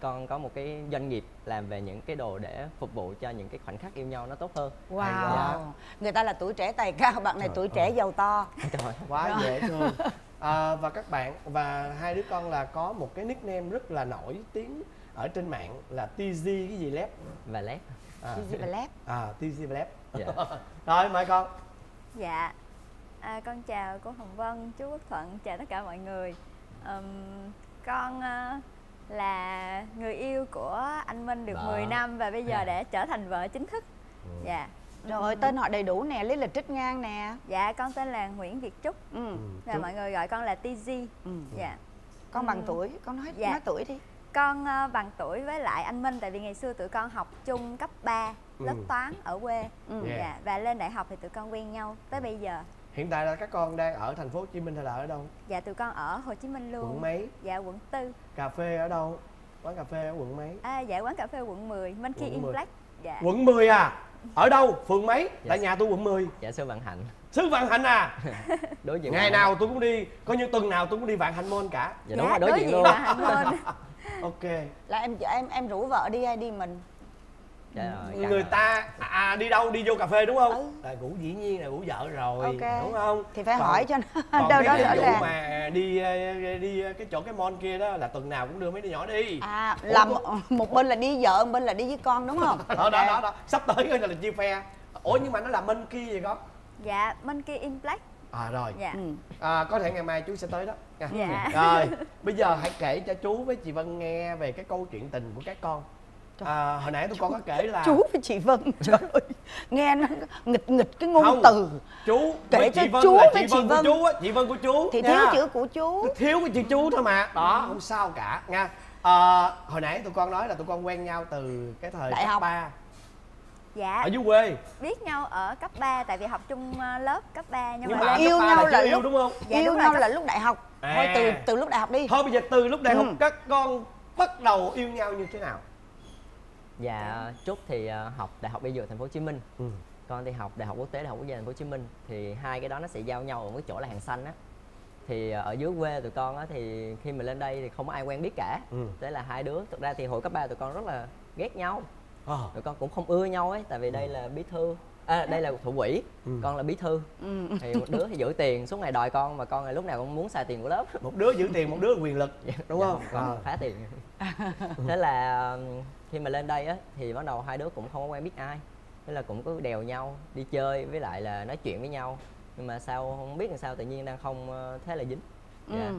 [SPEAKER 8] con có một cái doanh nghiệp làm về những cái đồ để phục vụ cho những cái khoảnh khắc yêu nhau nó tốt hơn.
[SPEAKER 3] Wow. Người ta là tuổi trẻ tài cao bạn này tuổi trẻ giàu to.
[SPEAKER 8] Trời.
[SPEAKER 2] quá dễ thương. À, và các bạn và hai đứa con là có một cái nickname rất là nổi tiếng ở trên mạng là TZ cái gì lép
[SPEAKER 8] và lép
[SPEAKER 2] à,
[SPEAKER 3] Easy và lép
[SPEAKER 2] à TZ lép
[SPEAKER 8] Dạ.
[SPEAKER 2] rồi mời con.
[SPEAKER 9] Dạ. À, Con chào cô Hồng Vân, chú Quốc Thuận, chào tất cả mọi người. Ừm, Con ờ, là người yêu của anh Minh được
[SPEAKER 8] Đó.
[SPEAKER 9] 10 năm Và bây giờ
[SPEAKER 8] Dạ.
[SPEAKER 9] đã trở thành vợ chính thức Dạ
[SPEAKER 3] Trời ơi tên họ đầy đủ nè, Lý Lịch Trích Ngang nè
[SPEAKER 9] Dạ con tên là Nguyễn Việt Trúc
[SPEAKER 3] ừ.
[SPEAKER 9] Và mọi người gọi con là TZ
[SPEAKER 3] ừ.
[SPEAKER 9] Dạ
[SPEAKER 3] Con bằng tuổi, con nói,
[SPEAKER 9] Dạ.
[SPEAKER 3] nói tuổi đi
[SPEAKER 9] Con ờ, bằng tuổi với lại anh Minh Tại vì ngày xưa tụi con học chung cấp 3 Lớp
[SPEAKER 2] Ừ.
[SPEAKER 9] toán ở quê
[SPEAKER 3] Ừ.
[SPEAKER 2] Yeah.
[SPEAKER 9] Dạ Và lên đại học thì tụi con quen nhau tới bây giờ
[SPEAKER 2] hiện tại là các con đang ở thành phố Hồ Chí Minh hay là ở đâu?
[SPEAKER 9] Dạ tụi con ở Hồ Chí Minh luôn.
[SPEAKER 2] Quận mấy?
[SPEAKER 9] Dạ quận 4
[SPEAKER 2] cà phê ở đâu? Quán cà phê ở quận mấy?
[SPEAKER 9] À, dạ quán cà phê quận 10, Monkey in
[SPEAKER 2] 10.
[SPEAKER 9] Black. Dạ.
[SPEAKER 2] quận 10 à? Ở đâu? Phường mấy? Tại
[SPEAKER 8] Dạ.
[SPEAKER 2] nhà tôi quận 10
[SPEAKER 8] dạ sư Vạn Hạnh.
[SPEAKER 2] Xứ Vạn Hạnh à?
[SPEAKER 8] Đối diện
[SPEAKER 2] ngày
[SPEAKER 8] Vạn
[SPEAKER 2] nào tôi cũng đi coi như tuần nào tôi cũng đi Vạn Hạnh Mall cả.
[SPEAKER 8] Dạ đúng rồi đối diện luôn.
[SPEAKER 9] Là Hạnh Môn.
[SPEAKER 2] ok.
[SPEAKER 3] Là em em em rủ vợ đi hay đi mình
[SPEAKER 8] dạ rồi
[SPEAKER 2] người ta à, đi đâu đi vô cà phê đúng không
[SPEAKER 3] Ừ.
[SPEAKER 2] là ngủ dĩ nhiên là ngủ vợ rồi
[SPEAKER 3] Ok.
[SPEAKER 2] đúng không
[SPEAKER 3] Thì phải
[SPEAKER 2] Còn-
[SPEAKER 3] hỏi cho nó đâu đó rõ ràng
[SPEAKER 2] mà đi ờ, đi ờ, cái chỗ cái mall kia đó là tuần nào cũng đưa mấy đứa nhỏ đi
[SPEAKER 3] À là một, một bên là đi vợ, một bên là đi với con đúng không?
[SPEAKER 2] đó, đó đó đó sắp tới coi là chia phe ủa nhưng mà nó là minh kia gì con
[SPEAKER 9] Dạ, Monkey in Black.
[SPEAKER 2] à rồi
[SPEAKER 9] Dạ.
[SPEAKER 3] Ừ.
[SPEAKER 2] à, có thể ngày mai chú sẽ tới đó nha
[SPEAKER 9] Dạ.
[SPEAKER 2] rồi bây giờ hãy kể cho chú với chị Vân nghe về cái câu chuyện tình của các con à, hồi nãy tôi con có kể là
[SPEAKER 3] Chú với chị Vân, trời ơi Nghe nó nghịch nghịch cái ngôn
[SPEAKER 2] Không.
[SPEAKER 3] từ
[SPEAKER 2] chú
[SPEAKER 3] Kể
[SPEAKER 2] với
[SPEAKER 3] cho
[SPEAKER 2] chị Vân
[SPEAKER 3] chú
[SPEAKER 2] là
[SPEAKER 3] với
[SPEAKER 2] chị Vân của
[SPEAKER 3] Vân.
[SPEAKER 2] chú á chị Vân của chú
[SPEAKER 3] Thì
[SPEAKER 2] nha.
[SPEAKER 3] thiếu chữ của chú
[SPEAKER 2] thiếu cái chữ chú thôi mà đó không sao cả nha à, hồi nãy tụi con nói là tụi con quen nhau từ cái thời
[SPEAKER 3] Đại
[SPEAKER 2] cấp
[SPEAKER 3] học.
[SPEAKER 2] 3
[SPEAKER 9] Dạ,
[SPEAKER 2] ở dưới quê
[SPEAKER 9] biết nhau ở cấp 3 tại vì học chung ờ, lớp cấp 3 nhưng,
[SPEAKER 2] nhưng
[SPEAKER 9] mà
[SPEAKER 2] mà
[SPEAKER 9] lên
[SPEAKER 3] yêu
[SPEAKER 2] yêu
[SPEAKER 3] nhau là
[SPEAKER 2] là yêu
[SPEAKER 3] lúc-
[SPEAKER 2] đúng không
[SPEAKER 9] Dạ,
[SPEAKER 3] Yêu
[SPEAKER 9] đúng
[SPEAKER 3] nhau
[SPEAKER 9] cấp-
[SPEAKER 3] là lúc đại học
[SPEAKER 2] À.
[SPEAKER 3] Thôi từ từ lúc đại học đi
[SPEAKER 2] thôi bây giờ từ lúc đại học
[SPEAKER 3] Ừ.
[SPEAKER 2] các con bắt đầu yêu nhau như thế nào
[SPEAKER 8] dạ Trúc thì ờ, học đại học y dược thành phố Hồ Chí Minh.
[SPEAKER 2] Ừ.
[SPEAKER 8] con thì học đại học quốc tế đại học quốc gia thành phố Hồ Chí Minh thì hai cái đó nó sẽ giao nhau ở cái chỗ là hàng xanh á. Thì ờ, ở dưới quê tụi con á thì khi mà lên đây thì không có ai quen biết cả.
[SPEAKER 2] Ừ.
[SPEAKER 8] thế là hai đứa thực ra thì hồi cấp 3 tụi con rất là ghét nhau.
[SPEAKER 2] Ờ.
[SPEAKER 8] tụi con cũng không ưa nhau ấy tại vì đây là bí thư à, đây là thủ quỹ
[SPEAKER 2] Ừ.
[SPEAKER 8] con là bí thư
[SPEAKER 3] ừ.
[SPEAKER 8] thì một đứa thì giữ tiền suốt ngày đòi con mà con là lúc nào cũng muốn xài tiền của lớp
[SPEAKER 2] một đứa giữ tiền một đứa quyền lực đúng
[SPEAKER 8] Dạ
[SPEAKER 2] không
[SPEAKER 8] con
[SPEAKER 2] Ờ.
[SPEAKER 8] phá tiền thế là khi mà lên đây á thì bắt đầu hai đứa cũng không có quen biết ai thế là cũng cứ đèo nhau đi chơi với lại là nói chuyện với nhau nhưng mà sao không biết làm sao tự nhiên đang không ờ, thế là dính dạ
[SPEAKER 3] ừ.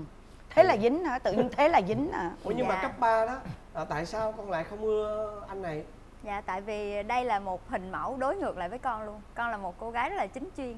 [SPEAKER 3] Thế là dính hả? Tự nhiên thế là dính à
[SPEAKER 2] Ủa nhưng mà
[SPEAKER 9] Dạ.
[SPEAKER 2] cấp 3 đó à, tại sao con lại không ưa anh này
[SPEAKER 9] Dạ, tại vì đây là một hình mẫu đối ngược lại với con luôn. Con là một cô gái rất là chính chuyên.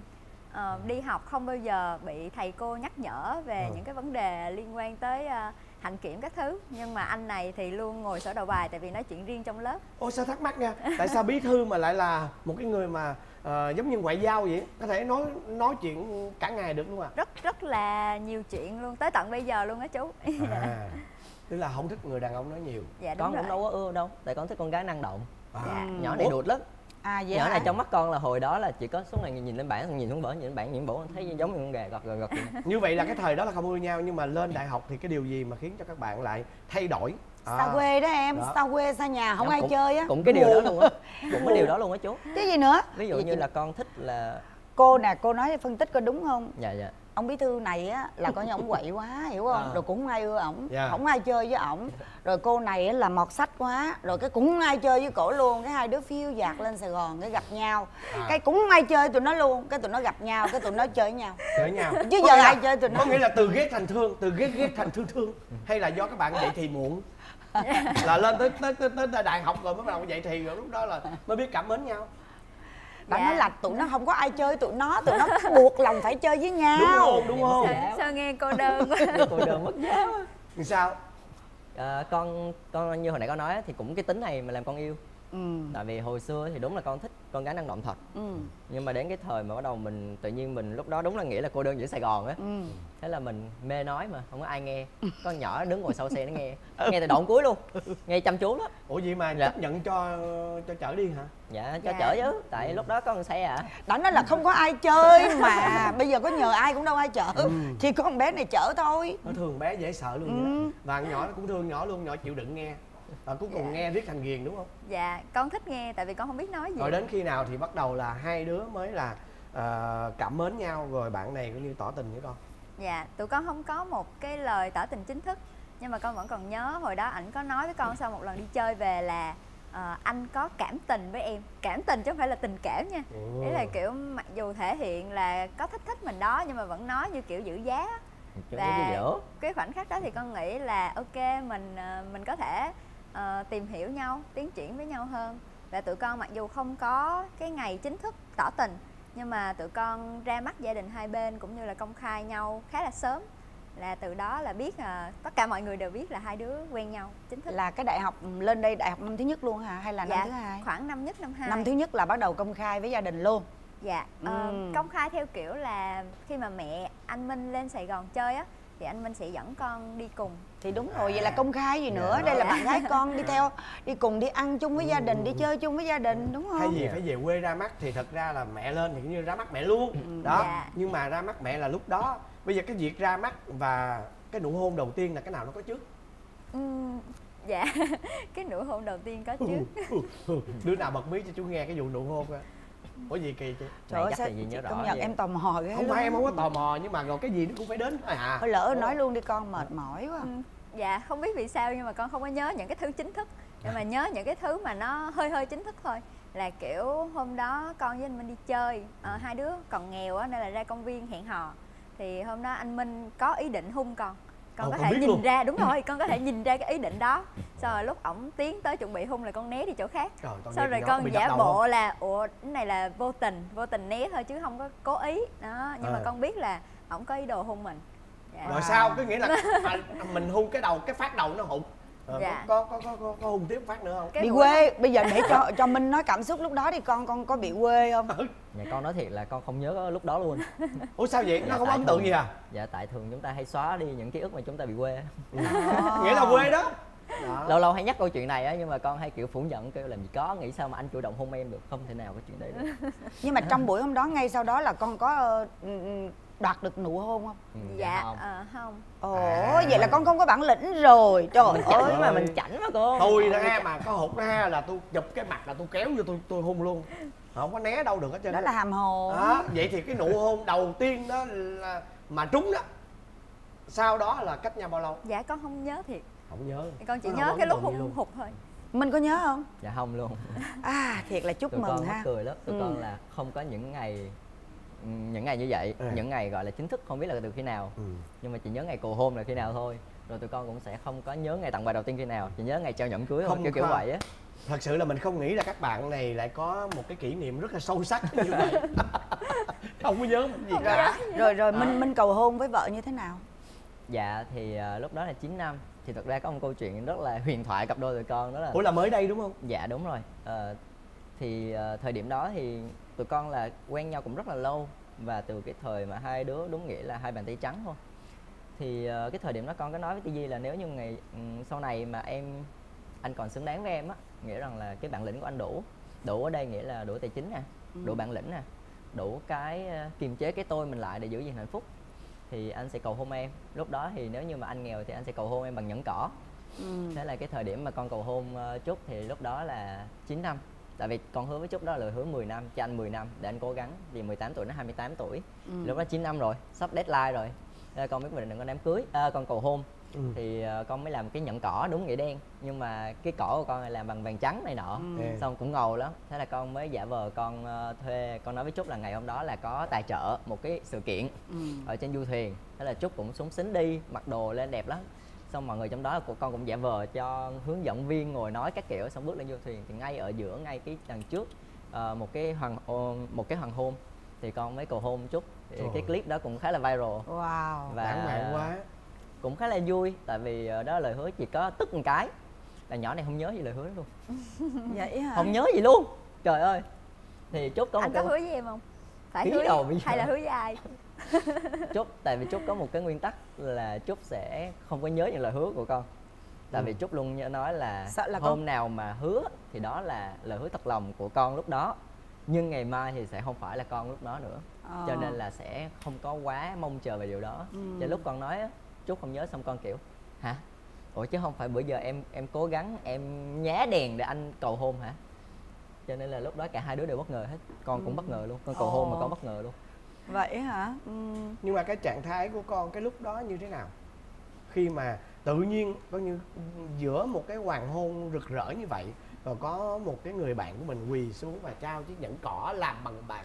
[SPEAKER 9] Ờ, đi học không bao giờ bị thầy cô nhắc nhở về
[SPEAKER 2] Ừ.
[SPEAKER 9] những cái vấn đề liên quan tới ờ, hạnh kiểm các thứ. Nhưng mà anh này thì luôn ngồi sổ đầu bài tại vì nói chuyện riêng trong lớp.
[SPEAKER 2] Ô sao thắc mắc nha. Tại sao bí thư mà lại là một cái người mà ờ, giống như ngoại giao vậy? Có thể nói nói chuyện cả ngày được luôn à?
[SPEAKER 9] Rất rất là nhiều chuyện luôn. Tới tận bây giờ luôn á chú.
[SPEAKER 2] À Tức là không thích người đàn ông nói nhiều
[SPEAKER 9] dạ
[SPEAKER 8] con
[SPEAKER 9] rồi
[SPEAKER 8] cũng đâu có ưa đâu tại con thích con gái năng động
[SPEAKER 2] à.
[SPEAKER 9] Dạ.
[SPEAKER 8] nhỏ này đụt lắm
[SPEAKER 3] À vậy
[SPEAKER 8] nhỏ
[SPEAKER 3] hả?
[SPEAKER 8] này trong mắt con là hồi đó là chỉ có suốt ngày nhìn lên bảng nhìn xuống bảng nhìn lên bảng nhìn bổ thấy giống như con gà gọt gọt gọt vậy.
[SPEAKER 2] Như vậy là cái thời đó là không ưa nhau Nhưng mà lên đại học thì cái điều gì mà khiến cho các bạn lại thay đổi à.
[SPEAKER 3] Xa quê đó em,
[SPEAKER 2] Đó.
[SPEAKER 3] xa quê, xa nhà, không
[SPEAKER 8] Dạ,
[SPEAKER 3] ai
[SPEAKER 8] cũng-
[SPEAKER 3] chơi á
[SPEAKER 8] cũng cái điều đó luôn á cũng cái điều đó luôn á chú
[SPEAKER 3] Cái gì nữa?
[SPEAKER 8] ví dụ
[SPEAKER 3] Vậy
[SPEAKER 8] như
[SPEAKER 3] chị-
[SPEAKER 8] là con thích là
[SPEAKER 3] Cô nè, cô nói phân tích coi đúng không?
[SPEAKER 8] dạ dạ
[SPEAKER 3] ông bí thư này á là coi như ổng quậy quá hiểu không?
[SPEAKER 2] À.
[SPEAKER 3] rồi cũng không ai ưa ổng
[SPEAKER 2] Dạ.
[SPEAKER 3] không ai chơi với ổng. Rồi cô này á là mọt sách quá rồi cái cũng không ai chơi với cổ luôn. Cái hai đứa phiêu dạt lên sài gòn cái gặp nhau.
[SPEAKER 2] À.
[SPEAKER 3] cái cũng không ai chơi tụi nó luôn cái tụi nó gặp nhau cái tụi nó chơi với nhau.
[SPEAKER 2] Chơi nhau.
[SPEAKER 3] Chứ
[SPEAKER 2] Có
[SPEAKER 3] giờ
[SPEAKER 2] là-
[SPEAKER 3] ai chơi tụi nó?
[SPEAKER 2] Có nghĩa là từ ghét thành thương Từ ghét ghét thành thương thương. Hay là do các bạn dậy thì muộn? Là lên tới tới, tới, tới đại học rồi mới bắt đầu dậy thì rồi lúc đó là mới biết cảm mến nhau
[SPEAKER 3] bạn
[SPEAKER 9] Dạ.
[SPEAKER 3] nói là tụi nó không có ai chơi tụi nó tụi nó buộc lòng phải chơi với nhau
[SPEAKER 2] Đúng không? Đúng không?
[SPEAKER 9] sao, sao nghe cô đơn quá
[SPEAKER 8] cô đơn mất giá
[SPEAKER 2] Thì sao?
[SPEAKER 8] à, con con như hồi nãy con nói thì cũng cái tính này mà làm con yêu
[SPEAKER 3] ừ
[SPEAKER 8] tại vì hồi xưa thì đúng là con thích con gái năng động thật
[SPEAKER 3] ừ
[SPEAKER 8] nhưng mà đến cái thời mà bắt đầu mình tự nhiên mình lúc đó đúng là nghĩa là cô đơn giữa sài gòn á
[SPEAKER 3] ừ
[SPEAKER 8] thế là mình mê nói mà không có ai nghe con nhỏ đứng ngồi sau xe nó nghe nghe từ đoạn cuối luôn nghe chăm chú lắm
[SPEAKER 2] Ủa vậy mà
[SPEAKER 8] Dạ.
[SPEAKER 2] chấp nhận cho cho chở đi hả?
[SPEAKER 8] dạ cho
[SPEAKER 9] Dạ.
[SPEAKER 8] chở chứ tại lúc đó có con xe à
[SPEAKER 3] đã nói là không có ai chơi mà bây giờ có nhờ ai cũng đâu ai chở
[SPEAKER 2] Ừ.
[SPEAKER 3] chỉ có con bé này chở thôi
[SPEAKER 2] Nó thương bé dễ sợ luôn
[SPEAKER 3] Ừ.
[SPEAKER 2] vậy đó. Và con nhỏ nó cũng thương nhỏ luôn, nhỏ chịu đựng nghe à, cuối cùng
[SPEAKER 9] Dạ.
[SPEAKER 2] nghe viết thành ghiền đúng không?
[SPEAKER 9] Dạ con thích nghe tại vì con không biết nói gì.
[SPEAKER 2] Rồi đến khi nào thì bắt đầu là hai đứa mới là ờ, cảm mến nhau rồi bạn này cũng như tỏ tình với con?
[SPEAKER 9] Dạ tụi con không có một cái lời tỏ tình chính thức nhưng mà con vẫn còn nhớ hồi đó ảnh có nói với con sau một lần đi chơi về là ờ, anh có cảm tình với em. Cảm tình chứ không phải là tình cảm nha.
[SPEAKER 2] Ồ.
[SPEAKER 9] Đấy là kiểu mặc dù thể hiện là có thích thích mình đó nhưng mà vẫn nói như kiểu giữ giá.
[SPEAKER 8] Chứ
[SPEAKER 9] Và-
[SPEAKER 8] cái
[SPEAKER 9] khoảnh khắc đó thì con nghĩ là ok mình ờ, mình có thể ờ, tìm hiểu nhau tiến triển với nhau hơn. Và tụi con mặc dù không có cái ngày chính thức tỏ tình nhưng mà tụi con ra mắt gia đình hai bên cũng như là công khai nhau khá là sớm. Là từ đó là biết là tất cả mọi người đều biết là hai đứa quen nhau chính thức.
[SPEAKER 3] Là cái đại học lên đây đại học năm thứ nhất luôn hả? Hay là năm
[SPEAKER 9] dạ
[SPEAKER 3] thứ hai?
[SPEAKER 9] khoảng năm nhất năm hai.
[SPEAKER 3] Năm thứ nhất là bắt đầu công khai với gia đình luôn.
[SPEAKER 9] Dạ, ờ,
[SPEAKER 3] Ừm.
[SPEAKER 9] công khai theo kiểu là khi mà mẹ anh Minh lên Sài Gòn chơi á thì anh Minh sẽ dẫn con đi cùng.
[SPEAKER 3] Thì đúng rồi vậy là công khai gì nữa?
[SPEAKER 2] Dạ.
[SPEAKER 3] đây là bạn gái con đi theo đi cùng đi ăn chung với gia đình đi chơi chung với gia đình đúng
[SPEAKER 2] thay
[SPEAKER 3] không?
[SPEAKER 2] vì phải về quê ra mắt thì thật ra là mẹ lên thì cũng như ra mắt mẹ luôn. Đó.
[SPEAKER 9] Dạ.
[SPEAKER 2] nhưng mà ra mắt mẹ là lúc đó. Bây giờ cái việc ra mắt và cái nụ hôn đầu tiên là cái nào nó có trước?
[SPEAKER 9] Ừm, dạ, cái nụ hôn đầu tiên có trước.
[SPEAKER 2] đứa nào bật mí cho chú nghe cái vụ nụ hôn coi có gì kỳ chứ
[SPEAKER 3] trời ơi
[SPEAKER 8] chắc
[SPEAKER 3] sao
[SPEAKER 8] là gì nhớ
[SPEAKER 3] chị
[SPEAKER 8] rõ
[SPEAKER 3] công nhận
[SPEAKER 8] vậy?
[SPEAKER 3] em tò mò ghê
[SPEAKER 2] không phải em không có tò mò nhưng mà rồi cái gì nó cũng phải đến. Thôi à.
[SPEAKER 3] Thôi lỡ nói luôn đi con mệt mỏi quá.
[SPEAKER 9] Ừm, dạ, không biết vì sao nhưng mà con không có nhớ những cái thứ chính thức. Nhưng mà nhớ những cái thứ mà nó hơi hơi chính thức thôi. Là kiểu hôm đó con với anh Minh đi chơi ờ, hai đứa còn nghèo á nên là ra công viên hẹn hò. Thì hôm đó anh Minh có ý định hung con con
[SPEAKER 2] Ồ,
[SPEAKER 9] có
[SPEAKER 2] con
[SPEAKER 9] thể nhìn
[SPEAKER 2] luôn.
[SPEAKER 9] ra đúng rồi con có thể nhìn ra cái ý định đó sau rồi lúc ổng tiến tới chuẩn bị hung là con né đi chỗ khác
[SPEAKER 2] Trời,
[SPEAKER 9] sau rồi con giả bộ
[SPEAKER 2] không?
[SPEAKER 9] là ủa cái này là vô tình vô tình né thôi chứ không có cố ý đó nhưng mà
[SPEAKER 2] Ờ.
[SPEAKER 9] con biết là ổng có ý đồ hung mình dạ.
[SPEAKER 2] rồi sao có nghĩa là à, mình hung cái đầu cái phát đầu nó hụt Ờ,
[SPEAKER 9] Dạ.
[SPEAKER 2] có, có có có có hung tiếp phát nữa không?
[SPEAKER 9] Cái
[SPEAKER 3] bị quê bây giờ để cho cho minh nói cảm xúc lúc đó thì con con có bị quê không?
[SPEAKER 8] Dạ con nói thiệt là con không nhớ lúc đó luôn.
[SPEAKER 2] Ủa sao vậy? Nó
[SPEAKER 8] Dạ,
[SPEAKER 2] không
[SPEAKER 8] tại
[SPEAKER 2] ấn tượng gì à?
[SPEAKER 8] Dạ tại thường chúng ta hay xóa đi những ký ức mà chúng ta bị quê.
[SPEAKER 2] Nghĩa là quê đó. Đó.
[SPEAKER 8] Lâu lâu hay nhắc câu chuyện này á nhưng mà con hay kiểu phủ nhận kêu làm gì có nghĩ sao mà anh chủ động hôn em được? Không thể nào có chuyện đấy được.
[SPEAKER 3] Nhưng mà trong buổi hôm đó ngay sau đó là con có ờ, ừ, ừ, đoạt được nụ hôn không?
[SPEAKER 8] Ừ,
[SPEAKER 9] dạ
[SPEAKER 8] không?
[SPEAKER 9] ờ, không.
[SPEAKER 3] Ồ
[SPEAKER 2] À.
[SPEAKER 3] vậy là con không có bản lĩnh rồi. Trời
[SPEAKER 8] Chảnh
[SPEAKER 3] ơi.
[SPEAKER 8] mà mình chảnh mà cô.
[SPEAKER 2] Tôi đó ha mà có hụt đó ha là tôi chụp cái mặt là tôi kéo vô tôi tôi hôn luôn. Không có né đâu được hết trơn
[SPEAKER 3] đó là hàm hồ.
[SPEAKER 2] Đó vậy thì cái nụ hôn đầu tiên đó là mà trúng đó sau đó là cách nhau bao lâu?
[SPEAKER 9] Dạ con không nhớ thiệt.
[SPEAKER 2] Không nhớ.
[SPEAKER 9] Con chỉ
[SPEAKER 2] Nó
[SPEAKER 9] nhớ cái lúc
[SPEAKER 2] luôn.
[SPEAKER 9] hụt thôi.
[SPEAKER 3] Minh có nhớ không?
[SPEAKER 8] Dạ không luôn.
[SPEAKER 3] À thiệt là chúc
[SPEAKER 8] tụi
[SPEAKER 3] mừng
[SPEAKER 8] con mắc
[SPEAKER 3] ha.
[SPEAKER 8] cười lắm. Tụi
[SPEAKER 3] Ừ.
[SPEAKER 8] con là không có những ngày những ngày như vậy
[SPEAKER 2] À.
[SPEAKER 8] những ngày gọi là chính thức không biết là từ khi nào.
[SPEAKER 2] Ừ.
[SPEAKER 8] nhưng mà chỉ nhớ ngày cầu hôn là khi nào thôi. Rồi tụi con cũng sẽ không có nhớ ngày tặng quà đầu tiên khi nào chỉ nhớ ngày trao nhẫn cưới thôi
[SPEAKER 2] Không
[SPEAKER 8] kiểu kiểu
[SPEAKER 2] có.
[SPEAKER 8] vậy á.
[SPEAKER 2] Thật sự là mình không nghĩ là các bạn này lại có một cái kỷ niệm rất là sâu sắc như vậy. Không có nhớ một gì cả.
[SPEAKER 3] rồi rồi minh minh cầu hôn với vợ như thế nào?
[SPEAKER 8] Dạ thì à, lúc đó là 9 năm. Thì thật ra có một câu chuyện rất là huyền thoại cặp đôi tụi con đó là
[SPEAKER 2] ủa là mới đây đúng không?
[SPEAKER 8] Dạ đúng rồi. Ờ, thì ờ, thời điểm đó thì tụi con là quen nhau cũng rất là lâu và từ cái thời mà hai đứa đúng nghĩa là hai bàn tay trắng thôi. Thì ờ, cái thời điểm đó con có nói với Ti Di là nếu như ngày ừm, sau này mà em anh còn xứng đáng với em á nghĩa rằng là cái bản lĩnh của anh đủ đủ ở đây nghĩa là đủ tài chính nè đủ bản lĩnh nè đủ cái ờ, kiềm chế cái tôi mình lại để giữ gìn hạnh phúc thì anh sẽ cầu hôn em. Lúc đó thì nếu như mà anh nghèo thì anh sẽ cầu hôn em bằng nhẫn cỏ.
[SPEAKER 3] Ừ.
[SPEAKER 8] thế là cái thời điểm mà con cầu hôn ờ, Trúc thì lúc đó là 9 năm tại vì con hứa với Trúc đó là hứa 10 năm cho anh 10 năm để anh cố gắng vì 18 tuổi đến 28 tuổi
[SPEAKER 3] Ừ.
[SPEAKER 8] lúc đó 9 năm rồi sắp deadline rồi là con biết mình đừng có đám cưới à, con cầu hôn
[SPEAKER 2] Ừ.
[SPEAKER 8] thì ờ, con mới làm cái nhẫn cỏ đúng nghĩa đen nhưng mà cái cỏ của con là làm bằng vàng trắng này nọ
[SPEAKER 3] Ừ.
[SPEAKER 2] Ừ.
[SPEAKER 8] xong cũng ngầu lắm thế là con mới giả vờ con ờ, thuê con nói với Trúc là ngày hôm đó là có tài trợ một cái sự kiện
[SPEAKER 3] Ừ.
[SPEAKER 8] ở trên du thuyền thế là trúc cũng súng xính đi mặc đồ lên đẹp lắm xong mọi người trong đó của con cũng giả vờ cho hướng dẫn viên ngồi nói các kiểu xong bước lên du thuyền thì ngay ở giữa ngay cái đằng trước ờ, một cái hoàng ô- một cái hoàng hôn. Thì con mới cầu hôn trúc thì
[SPEAKER 2] Trời.
[SPEAKER 8] cái clip đó cũng khá là viral.
[SPEAKER 3] Wow.
[SPEAKER 8] Và
[SPEAKER 2] lãng mạn quá.
[SPEAKER 8] cũng khá là vui tại vì ờ, đó là lời hứa chỉ có tức một cái. Là nhỏ này không nhớ gì lời hứa luôn.
[SPEAKER 3] Vậy hả?
[SPEAKER 8] Không nhớ gì luôn. Trời ơi. Thì trúc có một
[SPEAKER 9] anh
[SPEAKER 8] cái
[SPEAKER 9] có hứa với em không? Phải hứa
[SPEAKER 8] đầu
[SPEAKER 9] với-
[SPEAKER 8] bây giờ.
[SPEAKER 9] hay là hứa với ai
[SPEAKER 8] Trúc tại vì Trúc có một cái nguyên tắc là Trúc sẽ không có nhớ những lời hứa của con. Tại vì
[SPEAKER 2] Ừ.
[SPEAKER 8] Trúc luôn nhớ nói là,
[SPEAKER 3] Sợ là
[SPEAKER 8] hôm
[SPEAKER 3] con-
[SPEAKER 8] nào mà hứa thì đó là lời hứa thật lòng của con lúc đó. Nhưng ngày mai thì sẽ không phải là con lúc đó nữa.
[SPEAKER 3] Ờ.
[SPEAKER 8] cho nên là sẽ không có quá mong chờ về điều đó.
[SPEAKER 3] Ừ.
[SPEAKER 8] cho lúc con nói á, Trúc không nhớ xong con kiểu hả? Ủa chứ không phải bữa giờ em em cố gắng em nhá đèn để anh cầu hôn hả? Cho nên là lúc đó cả hai đứa đều bất ngờ hết. Con cũng bất ngờ luôn. Con cầu hôn mà
[SPEAKER 3] Ồ.
[SPEAKER 8] con bất ngờ luôn
[SPEAKER 3] vậy hả? Ừ.
[SPEAKER 2] nhưng mà cái trạng thái của con cái lúc đó như thế nào? Khi mà tự nhiên coi như giữa một cái hoàng hôn rực rỡ như vậy rồi có một cái người bạn của mình quỳ xuống và trao chiếc nhẫn cỏ làm bằng bạc.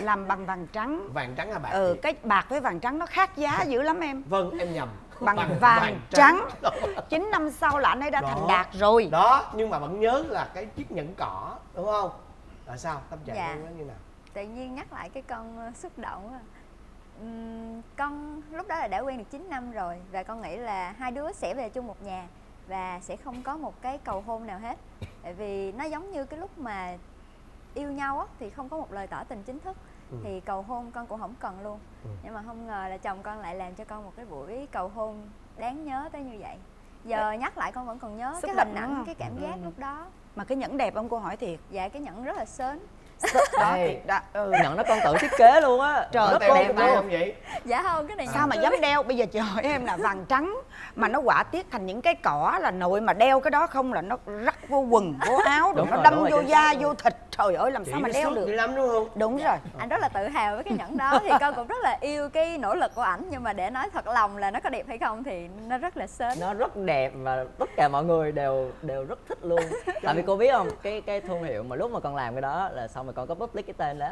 [SPEAKER 3] Làm bằng vàng trắng.
[SPEAKER 2] Vàng trắng là bạc
[SPEAKER 3] ừ
[SPEAKER 2] gì?
[SPEAKER 3] cái bạc với vàng trắng nó khác giá dữ lắm em.
[SPEAKER 2] Vâng em nhầm.
[SPEAKER 3] Bằng vàng trắng. chín năm sau là anh ấy đã
[SPEAKER 2] Đó.
[SPEAKER 3] thành đạt rồi.
[SPEAKER 2] Đó nhưng mà vẫn nhớ là cái chiếc nhẫn cỏ đúng không? Là sao? Tâm trạng
[SPEAKER 9] Dạ.
[SPEAKER 2] nó như nào
[SPEAKER 9] tự nhiên nhắc lại cái con xúc động quá Ừm, con lúc đó là đã quen được 9 năm rồi và con nghĩ là hai đứa sẽ về chung một nhà và sẽ không có một cái cầu hôn nào hết. Tại vì nó giống như cái lúc mà yêu nhau á thì không có một lời tỏ tình chính thức
[SPEAKER 2] Ừ.
[SPEAKER 9] thì cầu hôn con cũng không cần luôn.
[SPEAKER 2] Ừ.
[SPEAKER 9] nhưng mà không ngờ là chồng con lại làm cho con một cái buổi cầu hôn đáng nhớ tới như vậy. Giờ nhắc lại con vẫn còn nhớ
[SPEAKER 3] Xúc
[SPEAKER 9] cái hình ảnh cái cảm giác
[SPEAKER 3] Ừ.
[SPEAKER 9] lúc đó.
[SPEAKER 3] Mà cái nhẫn đẹp không cô hỏi thiệt.
[SPEAKER 9] Dạ cái nhẫn rất là sến
[SPEAKER 3] đó đã, ừ.
[SPEAKER 8] nhận nó con tự thiết kế luôn á.
[SPEAKER 3] Trời ơi, cũng
[SPEAKER 2] tay
[SPEAKER 3] luôn.
[SPEAKER 2] không vậy?
[SPEAKER 9] Dạ không cái này
[SPEAKER 3] sao mà dám đeo? Bây giờ chị hỏi em là vàng trắng mà nó quả tiết thành những cái cỏ là nội mà đeo cái đó không là nó rắc vô quần vô áo rồi nó đâm
[SPEAKER 8] đúng rồi,
[SPEAKER 3] vô da vô thịt trời ơi làm
[SPEAKER 2] Chị
[SPEAKER 3] sao mà đeo được?
[SPEAKER 2] lắm đúng không?
[SPEAKER 3] Đúng rồi.
[SPEAKER 9] Anh rất là tự hào với cái nhẫn đó. Thì con cũng rất là yêu cái nỗ lực của ảnh. Nhưng mà để nói thật lòng là nó có đẹp hay không thì nó rất là sến.
[SPEAKER 8] Nó rất đẹp và tất cả mọi người đều đều rất thích luôn. Tại vì cô biết không cái cái thương hiệu mà lúc mà con làm cái đó là xong rồi con có public cái tên đó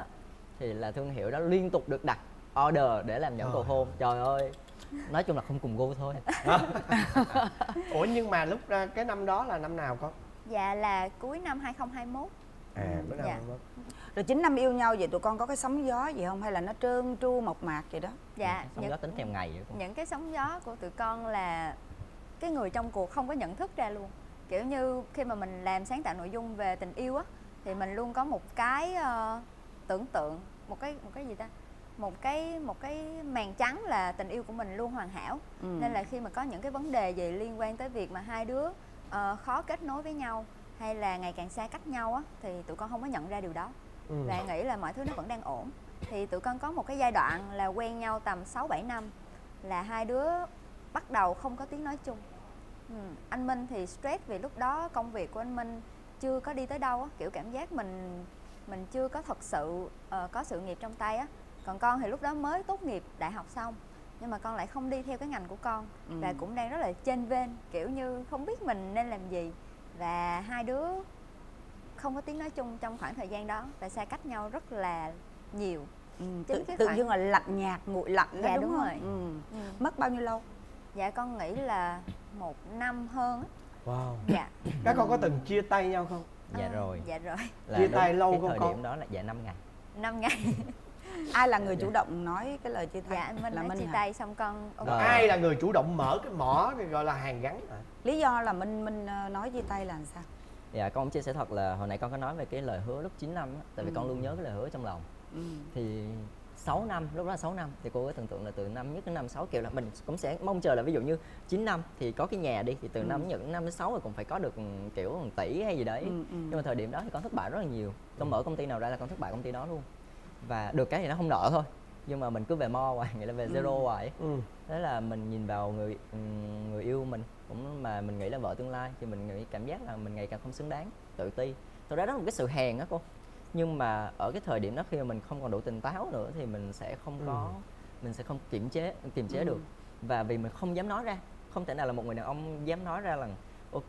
[SPEAKER 8] thì là thương hiệu đó liên tục được đặt order để làm nhẫn cầu hôn. Trời ơi. Nói chung là không cùng gu thôi.
[SPEAKER 2] Ủa nhưng mà lúc ra cái năm đó là năm nào con?
[SPEAKER 9] Dạ là cuối năm 2021
[SPEAKER 2] à bữa nào
[SPEAKER 9] Dạ.
[SPEAKER 2] mà-
[SPEAKER 3] rồi chín năm yêu nhau vậy tụi con có cái sóng gió gì không? Hay là nó trơn tru mộc mạc vậy đó?
[SPEAKER 9] Dạ
[SPEAKER 8] xong
[SPEAKER 9] những,
[SPEAKER 8] đó tính theo ngày vậy con
[SPEAKER 9] những cái sóng gió của tụi con là cái người trong cuộc không có nhận thức ra luôn. Kiểu như khi mà mình làm sáng tạo nội dung về tình yêu á thì mình luôn có một cái ờ, tưởng tượng một cái một cái gì ta? Một cái một cái màn trắng là tình yêu của mình luôn hoàn hảo.
[SPEAKER 3] Ừ.
[SPEAKER 9] nên là khi mà có những cái vấn đề gì liên quan tới việc mà hai đứa ờ, khó kết nối với nhau hay là ngày càng xa cách nhau á thì tụi con không có nhận ra điều đó
[SPEAKER 2] Ừ.
[SPEAKER 9] và nghĩ là mọi thứ nó vẫn đang ổn thì tụi con có một cái giai đoạn là quen nhau tầm 6 7 năm là hai đứa bắt đầu không có tiếng nói chung ừ. anh Minh thì stress vì lúc đó công việc của anh Minh chưa có đi tới đâu á kiểu cảm giác mình mình chưa có thật sự ờ, có sự nghiệp trong tay á còn con thì lúc đó mới tốt nghiệp đại học xong nhưng mà con lại không đi theo cái ngành của con
[SPEAKER 3] Ừ.
[SPEAKER 9] và cũng đang rất là chênh vênh kiểu như không biết mình nên làm gì và hai đứa không có tiếng nói chung trong khoảng thời gian đó và xa cách nhau rất là nhiều
[SPEAKER 3] Ừ,
[SPEAKER 9] Chính
[SPEAKER 3] tự, tự
[SPEAKER 9] khoảng-
[SPEAKER 3] dưng là lạnh nhạt nguội lạnh đó
[SPEAKER 9] Dạ,
[SPEAKER 3] đúng,
[SPEAKER 9] đúng
[SPEAKER 3] không?
[SPEAKER 9] rồi.
[SPEAKER 3] Ừ.
[SPEAKER 9] ừ.
[SPEAKER 3] mất bao nhiêu lâu
[SPEAKER 9] dạ con nghĩ là một năm hơn á
[SPEAKER 2] wow
[SPEAKER 9] dạ
[SPEAKER 2] các con có từng chia tay nhau không
[SPEAKER 8] dạ
[SPEAKER 9] Ờ,
[SPEAKER 8] rồi
[SPEAKER 9] dạ rồi
[SPEAKER 8] là
[SPEAKER 2] Chia
[SPEAKER 8] đúng
[SPEAKER 2] tay lâu
[SPEAKER 8] cái
[SPEAKER 2] không
[SPEAKER 8] thời
[SPEAKER 2] con?
[SPEAKER 8] điểm đó là dạ 5 ngày
[SPEAKER 9] năm ngày
[SPEAKER 3] ai là người chủ động nói cái lời chia tay
[SPEAKER 9] dạ Minh
[SPEAKER 3] là
[SPEAKER 9] đã chia
[SPEAKER 3] hả?
[SPEAKER 9] tay xong con ok.
[SPEAKER 8] Rồi.
[SPEAKER 2] ai là người chủ động mở cái mỏ cái gọi là hàng gắn à?
[SPEAKER 3] lý do là minh minh ờ, nói chia tay là làm sao
[SPEAKER 8] dạ con cũng chia sẻ thật là hồi nãy con có nói về cái lời hứa lúc 9 năm á tại vì
[SPEAKER 3] Ừ.
[SPEAKER 8] con luôn nhớ cái lời hứa trong lòng
[SPEAKER 3] ừ.
[SPEAKER 8] thì 6 năm lúc đó là 6 năm thì cô ấy tưởng tượng là từ năm nhất đến năm 6 kiểu là mình cũng sẽ mong chờ là ví dụ như 9 năm thì có cái nhà đi thì từ
[SPEAKER 3] Ừ.
[SPEAKER 8] năm nhất đến năm đến 6 thì cũng phải có được ừ, kiểu 1 tỷ hay gì đấy
[SPEAKER 3] Ừ, ừ.
[SPEAKER 8] nhưng mà thời điểm đó thì con thất bại rất là nhiều con mở công ty nào ra là con thất bại công ty đó luôn và được cái thì nó không nợ thôi. Nhưng mà mình cứ về mo hoài nghĩa là về
[SPEAKER 3] Ừ.
[SPEAKER 8] zero hoài
[SPEAKER 2] ừ.
[SPEAKER 8] thế là mình nhìn vào người ừm, người yêu mình. Cũng mà mình nghĩ là vợ tương lai. Thì mình nghĩ cảm giác là mình ngày càng không xứng đáng tự ti. Thực ra đó là một cái sự hèn á cô. Nhưng mà ở cái thời điểm đó khi mà mình không còn đủ tỉnh táo nữa thì mình sẽ không có mình sẽ không kiểm chế kiềm chế
[SPEAKER 3] Ừ.
[SPEAKER 8] được. Và vì mình không dám nói ra không thể nào là một người đàn ông dám nói ra là ok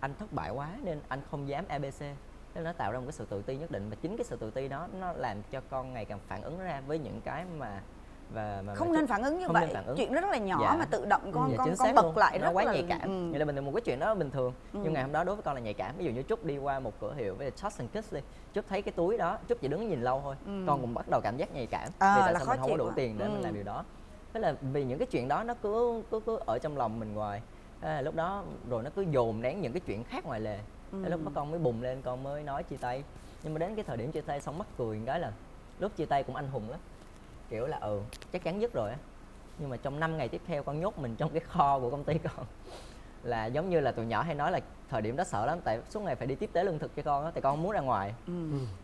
[SPEAKER 8] anh thất bại quá nên anh không dám abc nên nó tạo ra một cái sự tự ti nhất định và chính cái sự tự ti đó nó làm cho con ngày càng phản ứng ra với những cái mà và mà
[SPEAKER 3] không nên phản ứng như vậy
[SPEAKER 8] phản ứng.
[SPEAKER 3] chuyện đó rất là nhỏ
[SPEAKER 8] Dạ.
[SPEAKER 3] mà tự động con
[SPEAKER 8] Dạ,
[SPEAKER 3] con con bật
[SPEAKER 8] luôn.
[SPEAKER 3] lại
[SPEAKER 8] nó
[SPEAKER 3] rất
[SPEAKER 8] quá
[SPEAKER 3] là
[SPEAKER 8] nhạy cảm
[SPEAKER 3] ừ.
[SPEAKER 8] nghĩa là bình thường một cái chuyện đó bình thường
[SPEAKER 3] Ừ.
[SPEAKER 8] nhưng ngày hôm đó đối với con là nhạy cảm ví dụ như trúc đi qua một cửa hiệu với Touch and Kiss đi trúc thấy cái túi đó trúc chỉ đứng nhìn lâu thôi
[SPEAKER 3] Ừ.
[SPEAKER 8] con cũng bắt đầu cảm giác nhạy cảm
[SPEAKER 3] À,
[SPEAKER 8] vì tại
[SPEAKER 3] là
[SPEAKER 8] sao mình không có đủ
[SPEAKER 3] à?
[SPEAKER 8] tiền để
[SPEAKER 3] Ừ.
[SPEAKER 8] mình làm điều đó thế là vì những cái chuyện đó nó cứ cứ cứ ở trong lòng mình hoài là lúc đó rồi nó cứ dồn nén những cái chuyện khác ngoài lề
[SPEAKER 3] Ừ.
[SPEAKER 8] Lúc đó con mới bùng lên con mới nói chia tay. Nhưng mà đến cái thời điểm chia tay xong mắc cười cái là lúc chia tay cũng anh hùng lắm. Kiểu là ừ chắc chắn dứt rồi á. Nhưng mà trong 5 ngày tiếp theo con nhốt mình trong cái kho của công ty con. Là giống như là tụi nhỏ hay nói là thời điểm đó sợ lắm tại suốt ngày phải đi tiếp tế lương thực cho con á tại con không muốn ra ngoài.
[SPEAKER 3] Ừ.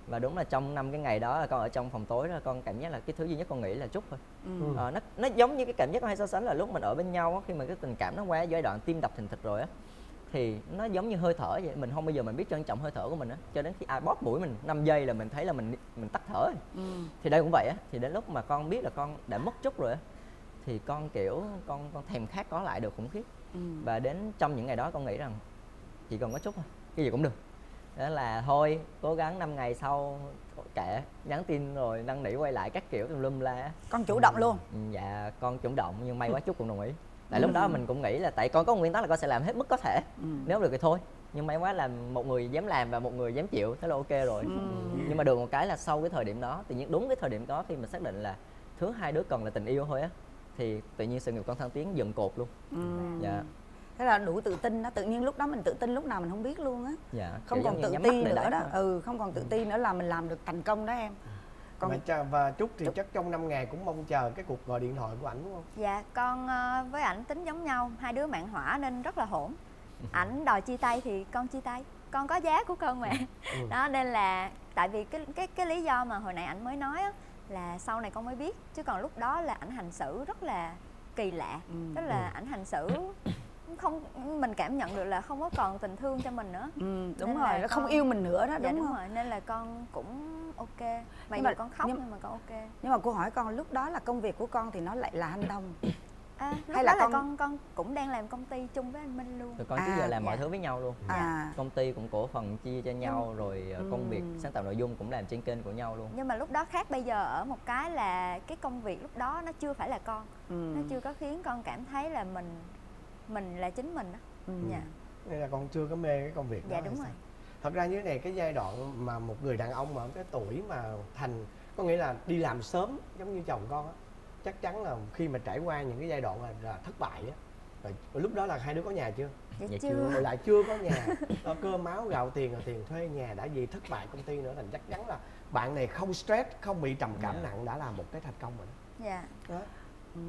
[SPEAKER 8] và đúng là trong năm cái ngày đó là con ở trong phòng tối đó con cảm giác là cái thứ duy nhất con nghĩ là chút thôi.
[SPEAKER 3] Ừ.
[SPEAKER 8] Ờ, nó nó giống như cái cảm giác con hay so sánh là lúc mình ở bên nhau á khi mà cái tình cảm nó qua giai đoạn tim đập thình thịch rồi á thì nó giống như hơi thở vậy. Mình không bao giờ mình biết trân trọng hơi thở của mình á. Cho đến khi ai bóp mũi mình 5 giây là mình thấy là mình mình tắt thở rồi.
[SPEAKER 3] Ừ.
[SPEAKER 8] thì đây cũng vậy á. Thì đến lúc mà con biết là con đã mất chút rồi á thì con kiểu con con thèm khát có lại được khủng khiếp.
[SPEAKER 3] Ừ.
[SPEAKER 8] và đến trong những ngày đó con nghĩ rằng chỉ cần có chút thôi cái gì cũng được. Đó là thôi cố gắng 5 ngày sau kệ nhắn tin rồi năn nỉ quay lại các kiểu tùm lum la
[SPEAKER 3] con chủ động luôn.
[SPEAKER 8] Ừ, dạ con chủ động nhưng may quá chút cũng đồng ý tại lúc đó mình cũng nghĩ là tại con có một nguyên tắc là con sẽ làm hết mức có thể.
[SPEAKER 3] Ừ.
[SPEAKER 8] nếu được thì thôi. Nhưng may quá là một người dám làm và một người dám chịu thế là ok rồi.
[SPEAKER 3] Ừ.
[SPEAKER 8] nhưng mà được một cái là sau cái thời điểm đó tự nhiên đúng cái thời điểm đó khi mình xác định là thứ hai đứa cần là tình yêu thôi á thì tự nhiên sự nghiệp con thăng tiến dần cột luôn.
[SPEAKER 3] Ừ.
[SPEAKER 8] dạ.
[SPEAKER 3] Thế là đủ tự tin đó tự nhiên lúc đó mình tự tin lúc nào mình không biết luôn á.
[SPEAKER 8] Dạ
[SPEAKER 3] không còn tự ti nữa đó. Ừ không còn tự ti nữa là mình làm được thành công đó em còn
[SPEAKER 2] và, cha- và chúc thì chắc trong năm ngày cũng mong chờ cái cuộc gọi điện thoại của ảnh đúng không
[SPEAKER 9] Dạ, con ờ, với ảnh tính giống nhau, hai đứa mạng hỏa nên rất là hỗn. Ảnh đòi chia tay thì con chia tay. Con có giá của con mà.
[SPEAKER 2] Ừ.
[SPEAKER 9] Đó nên là tại vì cái cái cái lý do mà hồi nãy ảnh mới nói á là sau này con mới biết chứ còn lúc đó là ảnh hành xử rất là kỳ lạ.
[SPEAKER 3] Ừ.
[SPEAKER 9] Tức là ảnh hành xử không mình cảm nhận được là không có còn tình thương cho mình nữa.
[SPEAKER 3] ừ, đúng
[SPEAKER 9] Nên
[SPEAKER 3] rồi nó không
[SPEAKER 9] con-
[SPEAKER 3] yêu mình nữa đó
[SPEAKER 9] Dạ
[SPEAKER 3] đúng
[SPEAKER 9] đúng
[SPEAKER 3] không
[SPEAKER 9] rồi, nên là con cũng ok. Mặc
[SPEAKER 3] Nhưng mà-
[SPEAKER 9] con khóc
[SPEAKER 3] nhưng-
[SPEAKER 9] nhưng mà con ok.
[SPEAKER 3] nhưng mà cô hỏi con lúc đó là công việc của con thì nó lại là hành đông
[SPEAKER 9] À, lúc
[SPEAKER 3] Hay
[SPEAKER 9] đó
[SPEAKER 3] là
[SPEAKER 9] là
[SPEAKER 3] con-
[SPEAKER 9] con con cũng đang làm công ty chung với anh Minh luôn.
[SPEAKER 8] tụi con trước
[SPEAKER 3] À,
[SPEAKER 8] giờ làm mọi
[SPEAKER 9] dạ.
[SPEAKER 8] thứ với nhau luôn
[SPEAKER 3] à
[SPEAKER 8] công ty cũng cổ phần chia cho nhau rồi ờ, công việc
[SPEAKER 3] Ừm.
[SPEAKER 8] sáng tạo nội dung cũng làm trên kênh của nhau luôn
[SPEAKER 9] nhưng mà lúc đó khác bây giờ ở một cái là cái công việc lúc đó nó chưa phải là con
[SPEAKER 3] ừ.
[SPEAKER 9] nó chưa có khiến con cảm thấy là mình mình là chính mình đó
[SPEAKER 3] Ừ.
[SPEAKER 9] dạ.
[SPEAKER 2] Nên là con chưa có mê cái công việc đó
[SPEAKER 9] dạ
[SPEAKER 2] hay
[SPEAKER 9] đúng
[SPEAKER 2] sao?
[SPEAKER 9] rồi
[SPEAKER 2] thật ra như thế này cái giai đoạn mà một người đàn ông mà ở cái tuổi mà thành có nghĩa là đi làm sớm giống như chồng con á chắc chắn là khi mà trải qua những cái giai đoạn là, là thất bại á. Rồi lúc đó là hai đứa có nhà chưa?
[SPEAKER 9] Dạ
[SPEAKER 8] Dạ
[SPEAKER 9] chưa.
[SPEAKER 2] rồi lại chưa có nhà. Cơm máu gạo tiền rồi tiền thuê nhà đã gì thất bại công ty nữa thành chắc chắn là bạn này không stress không bị trầm cảm
[SPEAKER 8] Dạ.
[SPEAKER 2] nặng đã là một cái thành công rồi đó.
[SPEAKER 9] dạ.
[SPEAKER 2] Đó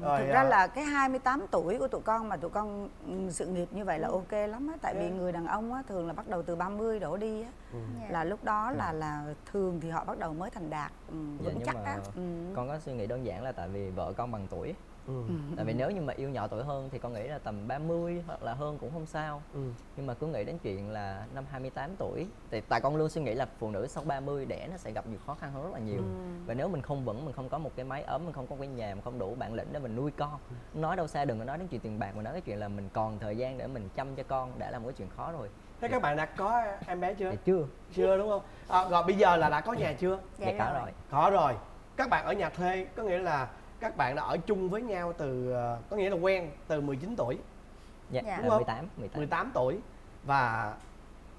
[SPEAKER 2] Rồi,
[SPEAKER 3] thực ra
[SPEAKER 2] à,
[SPEAKER 3] là cái 28 tuổi của tụi con mà tụi con ừ, sự nghiệp như vậy là ok lắm á tại vì
[SPEAKER 2] Ừ.
[SPEAKER 3] người đàn ông á thường là bắt đầu từ 30 đổ đi á
[SPEAKER 2] Ừ.
[SPEAKER 9] dạ.
[SPEAKER 3] là lúc đó là là thường thì họ bắt đầu mới thành đạt ừ,
[SPEAKER 8] Dạ,
[SPEAKER 3] vững chắc
[SPEAKER 8] mà
[SPEAKER 3] á ừ.
[SPEAKER 8] con có suy nghĩ đơn giản là tại vì vợ con bằng tuổi
[SPEAKER 2] Ừ.
[SPEAKER 8] tại vì nếu như mà yêu nhỏ tuổi hơn thì con nghĩ là tầm 30 hoặc là hơn cũng không sao.
[SPEAKER 2] Ừ.
[SPEAKER 8] nhưng mà cứ nghĩ đến chuyện là năm 28 tuổi thì tại con luôn suy nghĩ là phụ nữ sau 30 đẻ nó sẽ gặp nhiều khó khăn hơn rất là nhiều.
[SPEAKER 3] Ừ.
[SPEAKER 8] và nếu mình không vững mình không có một cái máy ấm mình không có cái nhà mình không đủ bản lĩnh để mình nuôi con nói đâu xa đừng có nói đến chuyện tiền bạc mà nói cái chuyện là mình còn thời gian để mình chăm cho con đã là một cái chuyện khó rồi.
[SPEAKER 2] Thế các bạn đã có em bé chưa?
[SPEAKER 8] Dạ chưa.
[SPEAKER 2] Chưa đúng không? À, rồi bây giờ là đã có nhà chưa?
[SPEAKER 9] Dạ
[SPEAKER 8] dạ có
[SPEAKER 9] rồi.
[SPEAKER 8] rồi.
[SPEAKER 2] có rồi. Các bạn ở nhà thuê có nghĩa là các bạn đã ở chung với nhau từ ờ, có nghĩa là quen từ 19 tuổi.
[SPEAKER 8] Dạ,
[SPEAKER 9] Dạ.
[SPEAKER 8] là
[SPEAKER 2] Đúng không?
[SPEAKER 8] 18 18
[SPEAKER 2] 18 tuổi. Và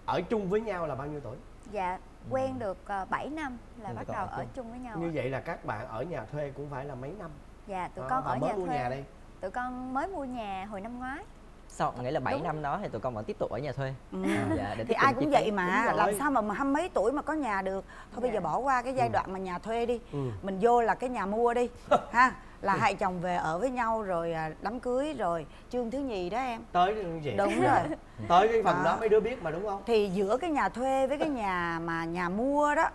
[SPEAKER 2] ở chung với nhau là bao nhiêu tuổi?
[SPEAKER 9] Dạ quen được uh, 7 năm là
[SPEAKER 8] Ừ,
[SPEAKER 9] bắt đầu
[SPEAKER 8] ở
[SPEAKER 9] ở
[SPEAKER 8] chung.
[SPEAKER 9] chung với nhau
[SPEAKER 2] như vậy là các bạn ở nhà thuê cũng phải là mấy năm?
[SPEAKER 9] Dạ tụi
[SPEAKER 2] Đó,
[SPEAKER 9] con ở
[SPEAKER 2] mới
[SPEAKER 9] nhà
[SPEAKER 2] mua
[SPEAKER 9] thuê
[SPEAKER 2] nhà đây.
[SPEAKER 9] tụi con mới mua nhà hồi năm ngoái
[SPEAKER 8] sau nghĩa là 7
[SPEAKER 9] Đúng.
[SPEAKER 8] năm đó thì tụi con vẫn tiếp tục ở nhà thuê?
[SPEAKER 3] Ừ.
[SPEAKER 8] dạ, để
[SPEAKER 3] thì ai cũng vậy mà làm sao mà mà hăm mấy tuổi mà có nhà được? Thôi bây
[SPEAKER 9] Dạ.
[SPEAKER 3] giờ bỏ qua cái giai đoạn mà nhà thuê đi.
[SPEAKER 2] Ừ.
[SPEAKER 3] mình vô là cái nhà mua đi ha. Là hai chồng về ở với nhau rồi à, đám cưới rồi chương thứ nhì đó em.
[SPEAKER 2] Tới vậy
[SPEAKER 3] đúng rồi.
[SPEAKER 2] Tới cái phần
[SPEAKER 3] Đó.
[SPEAKER 2] đó. mấy đứa biết mà đúng không?
[SPEAKER 3] Thì giữa cái nhà thuê với cái nhà mà nhà mua đó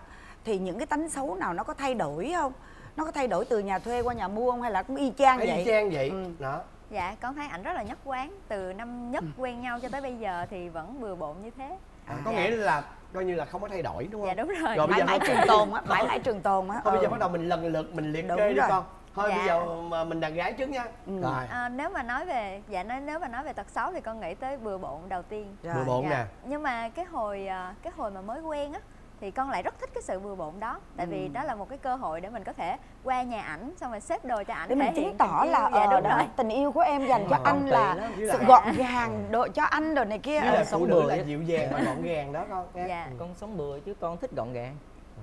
[SPEAKER 3] thì những cái tánh xấu nào nó có thay đổi không? Nó có thay đổi từ nhà thuê qua nhà mua không hay là cũng y chang vậy
[SPEAKER 2] y chang vậy.
[SPEAKER 3] Ừ.
[SPEAKER 2] đó
[SPEAKER 9] dạ con thấy ảnh rất là nhất quán từ năm nhất quen nhau cho tới bây giờ thì vẫn bừa bộn như thế
[SPEAKER 2] à, có
[SPEAKER 9] Dạ.
[SPEAKER 2] nghĩa là coi như là không có thay đổi đúng không
[SPEAKER 9] dạ đúng rồi
[SPEAKER 2] Rồi bây
[SPEAKER 3] mãi
[SPEAKER 2] giờ
[SPEAKER 3] mãi trường tồn á mãi mãi trường tồn á
[SPEAKER 2] thôi bây giờ
[SPEAKER 3] Ừ.
[SPEAKER 2] bắt đầu mình lần lượt mình liệt
[SPEAKER 3] Đúng
[SPEAKER 2] kê đi
[SPEAKER 3] rồi.
[SPEAKER 2] con thôi
[SPEAKER 9] Dạ.
[SPEAKER 2] bây giờ mà mình đàn gái trước nha
[SPEAKER 3] Ừ.
[SPEAKER 2] rồi
[SPEAKER 9] À, nếu mà nói về dạ nói nếu mà nói về tật xấu thì con nghĩ tới bừa bộn đầu tiên
[SPEAKER 3] Rồi.
[SPEAKER 2] bừa bộn
[SPEAKER 9] Dạ.
[SPEAKER 2] nè
[SPEAKER 9] nhưng mà cái hồi à, cái hồi mà mới quen á thì con lại rất thích cái sự bừa bộn đó. Tại vì
[SPEAKER 3] Ừ.
[SPEAKER 9] đó là một cái cơ hội để mình có thể qua nhà ảnh xong rồi xếp đồ cho ảnh
[SPEAKER 3] để mình chứng tỏ là
[SPEAKER 9] dạ
[SPEAKER 3] ờ,
[SPEAKER 9] đúng
[SPEAKER 3] đó,
[SPEAKER 9] rồi.
[SPEAKER 3] tình yêu của em dành cho
[SPEAKER 8] Mà
[SPEAKER 3] anh là sự gọn gàng độ cho anh rồi này kia.
[SPEAKER 2] Lại
[SPEAKER 3] Ờ,
[SPEAKER 8] sống bừa
[SPEAKER 2] là dịu dàng và gọn gàng đó con
[SPEAKER 9] dạ.
[SPEAKER 8] Con sống bừa chứ con thích gọn gàng.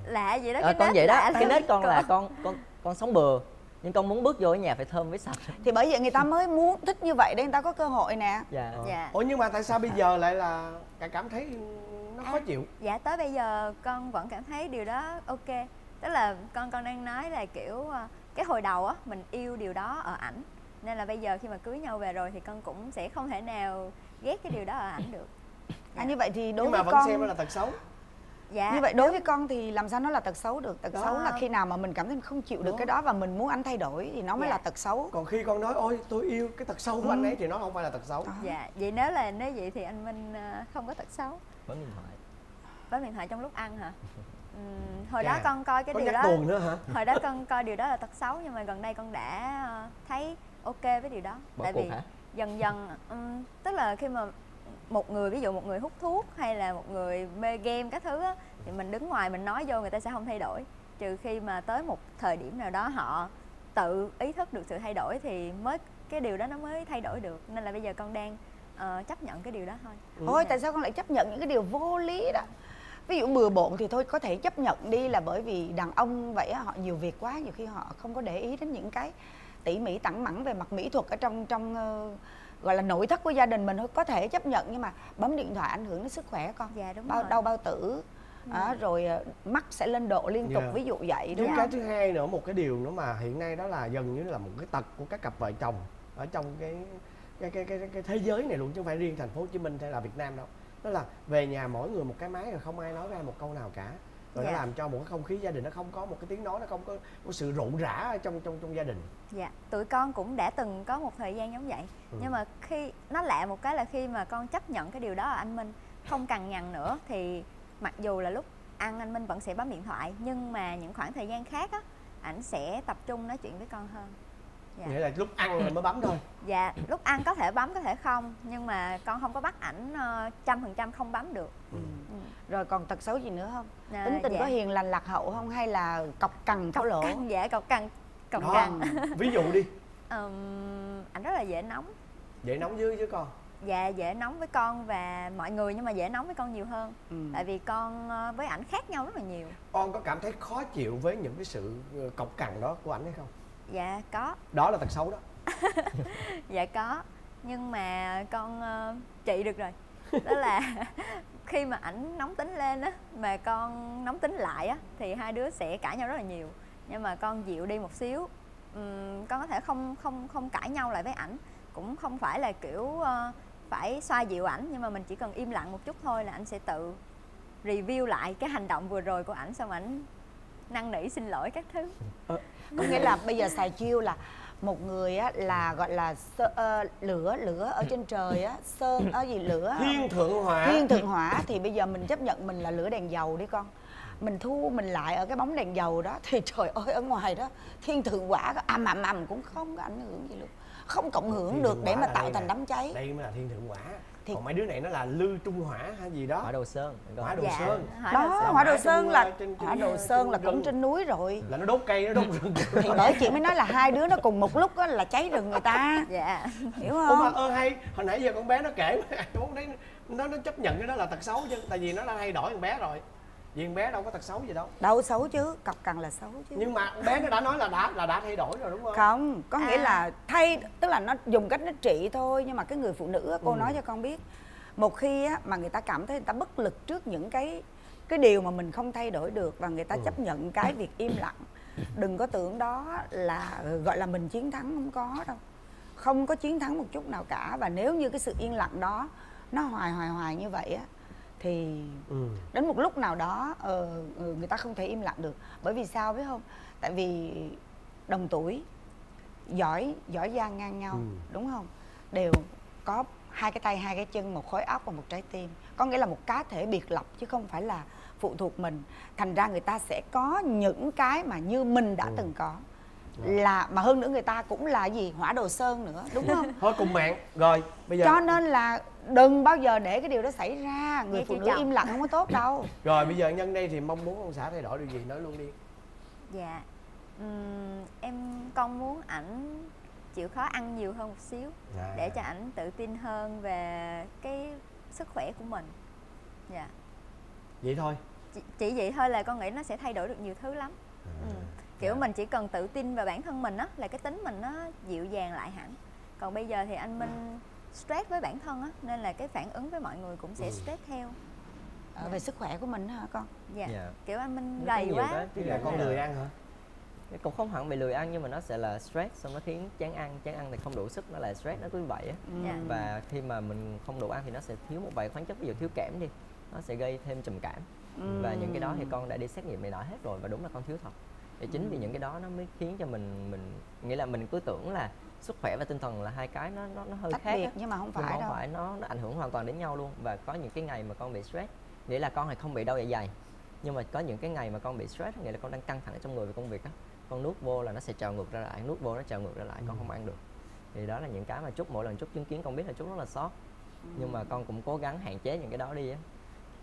[SPEAKER 9] Lạ vậy đó cái
[SPEAKER 8] con vậy đó. cái nết con là con. con con sống bừa nhưng con muốn bước vô cái nhà phải thơm với sạch.
[SPEAKER 3] Thì bởi vậy người ta mới muốn thích như vậy để người ta có cơ hội nè.
[SPEAKER 8] Dạ.
[SPEAKER 9] Dạ.
[SPEAKER 2] Ủa nhưng mà tại sao bây giờ lại là cả cảm thấy nó khó
[SPEAKER 9] À.
[SPEAKER 2] chịu.
[SPEAKER 9] dạ tới bây giờ con vẫn cảm thấy điều đó ok. Tức là con con đang nói là kiểu ờ, cái hồi đầu á mình yêu điều đó ở ảnh. Nên là bây giờ khi mà cưới nhau về rồi thì con cũng sẽ không thể nào ghét cái điều đó ở ảnh được.
[SPEAKER 3] À, như vậy thì đối
[SPEAKER 2] nhưng mà
[SPEAKER 3] với
[SPEAKER 2] vẫn
[SPEAKER 3] con
[SPEAKER 2] xem đó là tật xấu.
[SPEAKER 9] Dạ
[SPEAKER 3] như vậy đối với con thì làm sao nó là tật xấu được? Tật
[SPEAKER 2] Đó.
[SPEAKER 3] xấu là khi nào mà mình cảm thấy không chịu được
[SPEAKER 2] Đó.
[SPEAKER 3] cái đó và mình muốn anh thay đổi thì nó mới
[SPEAKER 9] Dạ.
[SPEAKER 3] là tật xấu.
[SPEAKER 2] Còn khi con nói ôi tôi yêu cái tật xấu của anh ấy thì nó không phải là tật xấu.
[SPEAKER 9] Dạ vậy nếu là nếu vậy thì anh minh ờ, không có tật xấu
[SPEAKER 8] bấm điện thoại.
[SPEAKER 9] Bấm điện thoại trong lúc ăn hả? Ừm, hồi đó
[SPEAKER 2] Chà,
[SPEAKER 9] con coi cái điều đó
[SPEAKER 2] buồn nữa hả?
[SPEAKER 9] hồi đó con coi điều đó là tật xấu nhưng mà gần đây con đã ờ, thấy ok với điều đó.
[SPEAKER 8] Bỏ
[SPEAKER 9] tại vì
[SPEAKER 8] hả?
[SPEAKER 9] dần dần ừm, tức là khi mà một người ví dụ một người hút thuốc hay là một người mê game các thứ á, thì mình đứng ngoài mình nói vô người ta sẽ không thay đổi. Trừ khi mà tới một thời điểm nào đó họ tự ý thức được sự thay đổi thì mới cái điều đó nó mới thay đổi được. Nên là bây giờ con đang ờ, chấp nhận cái điều đó thôi.
[SPEAKER 3] Ôi tại sao con lại chấp nhận những cái điều vô lý đó? Ví dụ bừa bộn thì thôi có thể chấp nhận đi là bởi vì đàn ông vậy á, họ nhiều việc quá nhiều khi họ không có để ý đến những cái tỉ mỉ tẳng mẳng về mặt mỹ thuật ở trong trong ờ, gọi là nội thất của gia đình mình. Thôi có thể chấp nhận nhưng mà bấm điện thoại ảnh hưởng đến sức khỏe con.
[SPEAKER 9] Dạ đúng
[SPEAKER 3] bao
[SPEAKER 9] rồi.
[SPEAKER 3] đau bao tử. Đó, rồi ờ, mắt sẽ lên độ liên tục
[SPEAKER 2] Dạ.
[SPEAKER 3] ví dụ vậy đúng không?
[SPEAKER 2] cái thứ hai nữa một cái điều nữa mà hiện nay đó là gần như là một cái tật của các cặp vợ chồng ở trong cái cái cái cái, cái thế giới này luôn chứ không phải riêng thành phố Hồ Chí Minh hay là Việt Nam đâu. Đó là về nhà mỗi người một cái máy rồi không ai nói với ai một câu nào cả. Rồi nó
[SPEAKER 9] Dạ.
[SPEAKER 2] làm cho một cái không khí gia đình nó không có một cái tiếng nói nó không có một sự rộn rã trong trong trong gia đình.
[SPEAKER 9] Dạ, tụi con cũng đã từng có một thời gian giống vậy.
[SPEAKER 2] Ừ.
[SPEAKER 9] Nhưng mà khi nó lạ một cái là khi mà con chấp nhận cái điều đó ở anh Minh Không cằn nhằn nữa thì mặc dù là lúc ăn anh Minh vẫn sẽ bấm điện thoại Nhưng mà những khoảng thời gian khác á Ảnh sẽ tập trung nói chuyện với con hơn Dạ.
[SPEAKER 2] nghĩa là lúc ăn là mới bấm thôi.
[SPEAKER 9] Dạ, lúc ăn có thể bấm có thể không Nhưng mà con không có bắt ảnh ờ, trăm phần trăm không bấm được.
[SPEAKER 3] Ừ. rồi còn tật xấu gì nữa không?
[SPEAKER 9] À,
[SPEAKER 3] tính tình
[SPEAKER 9] dạ.
[SPEAKER 3] có hiền lành lạc hậu không? Hay là cọc cằn tháo lỗ?
[SPEAKER 9] Cằn, Dạ, cọc cằn Cọc
[SPEAKER 2] đó
[SPEAKER 9] cằn.
[SPEAKER 2] ví dụ đi.
[SPEAKER 9] Ừm, Ảnh rất là dễ nóng.
[SPEAKER 2] Dễ nóng dưới chứ con.
[SPEAKER 9] Dạ dễ nóng với con và mọi người nhưng mà dễ nóng với con nhiều hơn.
[SPEAKER 3] Ừ.
[SPEAKER 9] Tại vì con ờ, với ảnh khác nhau rất là nhiều.
[SPEAKER 2] Con có cảm thấy khó chịu với những cái sự ờ, cọc cằn đó của anh hay không
[SPEAKER 9] Dạ có,
[SPEAKER 2] đó là tật xấu đó.
[SPEAKER 9] Dạ có. Nhưng mà con ờ, trị được rồi. Đó là khi mà ảnh nóng tính lên á Mà con nóng tính lại á Thì hai đứa sẽ cãi nhau rất là nhiều. Nhưng mà con dịu đi một xíu. Ừm, Con có thể không không không cãi nhau lại với ảnh. Cũng không phải là kiểu ờ, phải xoa dịu ảnh Nhưng mà mình chỉ cần im lặng một chút thôi là ảnh sẽ tự review lại cái hành động vừa rồi của ảnh xong ảnh năn nỉ xin lỗi các thứ
[SPEAKER 3] có nghĩa là bây giờ xài chiêu là một người á là gọi là sơ, ờ, lửa lửa ở trên trời á sơn ở gì lửa
[SPEAKER 2] thiên thượng hỏa.
[SPEAKER 3] Thiên thượng hỏa thì bây giờ mình chấp nhận mình là lửa đèn dầu đi con. Mình thu mình lại ở cái bóng đèn dầu đó thì trời ơi ở ngoài đó thiên thượng hỏa ầm ầm ầm cũng không có ảnh hưởng gì luôn. Không cộng hưởng được để mà tạo thành đám cháy.
[SPEAKER 2] đây mới là thiên thượng hỏa
[SPEAKER 3] Thì-
[SPEAKER 2] còn mấy đứa này nó là lư trung hỏa hay gì đó.
[SPEAKER 8] Hỏa đồ sơn Còn
[SPEAKER 2] hỏa đồ
[SPEAKER 9] Dạ,
[SPEAKER 2] sơn.
[SPEAKER 9] Hỏa đồ
[SPEAKER 3] đó
[SPEAKER 9] sơn.
[SPEAKER 3] hỏa đồ sơn là
[SPEAKER 2] trên- trên-
[SPEAKER 3] hỏa đồ sơn là cũng trên núi rồi.
[SPEAKER 2] Là nó đốt cây nó đốt rừng.
[SPEAKER 3] Thì bởi chị mới nói là hai đứa nó cùng một lúc á là cháy rừng người ta.
[SPEAKER 9] Dạ.
[SPEAKER 3] Hiểu
[SPEAKER 2] Ủa mà
[SPEAKER 3] không?
[SPEAKER 2] ơ hay hồi nãy giờ con bé nó kể con thấy nó nó chấp nhận cái đó là tật xấu chứ tại vì nó đã thay đổi con bé rồi vì bé đâu có tật xấu gì đâu
[SPEAKER 3] đâu xấu chứ cọc cằn là xấu chứ
[SPEAKER 2] nhưng mà bé nó đã nói là đã là đã thay đổi rồi đúng không
[SPEAKER 3] không có nghĩa
[SPEAKER 9] À.
[SPEAKER 3] là thay tức là nó dùng cách nó trị thôi nhưng mà cái người phụ nữ cô
[SPEAKER 2] Ừ.
[SPEAKER 3] nói cho con biết một khi á, mà người ta cảm thấy người ta bất lực trước những cái cái điều mà mình không thay đổi được và người ta
[SPEAKER 2] Ừ.
[SPEAKER 3] chấp nhận cái việc im lặng đừng có tưởng đó là gọi là mình chiến thắng không có đâu không có chiến thắng một chút nào cả và nếu như cái sự yên lặng đó nó hoài hoài hoài như vậy á thì
[SPEAKER 2] ừ.
[SPEAKER 3] đến một lúc nào đó ừ, người ta không thể im lặng được bởi vì sao biết không tại vì đồng tuổi giỏi giỏi giang ngang nhau
[SPEAKER 2] Ừ.
[SPEAKER 3] đúng không đều có hai cái tay hai cái chân một khối óc và một trái tim có nghĩa là một cá thể biệt lập chứ không phải là phụ thuộc mình thành ra người ta sẽ có những cái mà như mình đã
[SPEAKER 2] Ừ.
[SPEAKER 3] từng có. Là mà hơn nữa người ta cũng là gì? Hỏa đồ sơn nữa đúng không?
[SPEAKER 2] Thôi cùng mạng. Rồi bây giờ
[SPEAKER 3] cho nên là đừng bao giờ để cái điều đó xảy ra. Người
[SPEAKER 9] Nghe
[SPEAKER 3] phụ nữ
[SPEAKER 9] chồng?
[SPEAKER 3] im lặng không có tốt đâu.
[SPEAKER 2] Rồi bây giờ nhân đây thì mong muốn ông xã thay đổi điều gì? Nói luôn đi.
[SPEAKER 9] Dạ. Ừm, em con muốn ảnh chịu khó ăn nhiều hơn một xíu
[SPEAKER 2] À.
[SPEAKER 9] để cho ảnh tự tin hơn về cái sức khỏe của mình. Dạ.
[SPEAKER 2] Vậy thôi.
[SPEAKER 9] Chỉ, chỉ vậy thôi là con nghĩ nó sẽ thay đổi được nhiều thứ lắm. Ừ. kiểu
[SPEAKER 2] Dạ.
[SPEAKER 9] mình chỉ cần tự tin vào bản thân mình á là cái tính mình nó dịu dàng lại hẳn. Còn bây giờ thì anh minh stress với bản thân á nên là cái phản ứng với mọi người cũng sẽ
[SPEAKER 2] Ừ.
[SPEAKER 9] stress theo.
[SPEAKER 3] Ờ, về sức khỏe của mình hả con?
[SPEAKER 9] Dạ.
[SPEAKER 8] Dạ.
[SPEAKER 9] kiểu anh minh
[SPEAKER 8] nhiều
[SPEAKER 9] quá.
[SPEAKER 8] ví
[SPEAKER 2] là
[SPEAKER 8] dụ
[SPEAKER 2] con người ăn hả?
[SPEAKER 8] Cũng không hẳn bị lười ăn nhưng mà nó sẽ là stress xong nó khiến chán ăn. Chán ăn thì không đủ sức nó là stress nó cứ vậy á.
[SPEAKER 9] Dạ.
[SPEAKER 8] và khi mà mình không đủ ăn thì nó sẽ thiếu một vài khoáng chất ví dụ thiếu kẽm đi nó sẽ gây thêm trầm cảm. Và những cái đó thì con đã đi xét nghiệm này nọ hết rồi và đúng là con thiếu thật thì chính vì những cái đó nó mới khiến cho mình mình nghĩa là mình cứ tưởng là sức khỏe và tinh thần là hai cái nó nó, nó hơi
[SPEAKER 3] Tách
[SPEAKER 8] khác
[SPEAKER 3] biệt nhưng mà không phải
[SPEAKER 8] không
[SPEAKER 3] đâu.
[SPEAKER 8] phải nó nó ảnh hưởng hoàn toàn đến nhau luôn. Và có những cái ngày mà con bị stress nghĩa là con thì không bị đau dạ dày nhưng mà có những cái ngày mà con bị stress nghĩa là con đang căng thẳng trong người về công việc á con nuốt vô là nó sẽ trào ngược ra lại nuốt vô nó trào ngược ra lại con không ăn được. Thì đó là những cái mà chúc mỗi lần chúc chứng kiến con biết là chúc rất là sót. Nhưng mà con cũng cố gắng hạn chế những cái đó đi á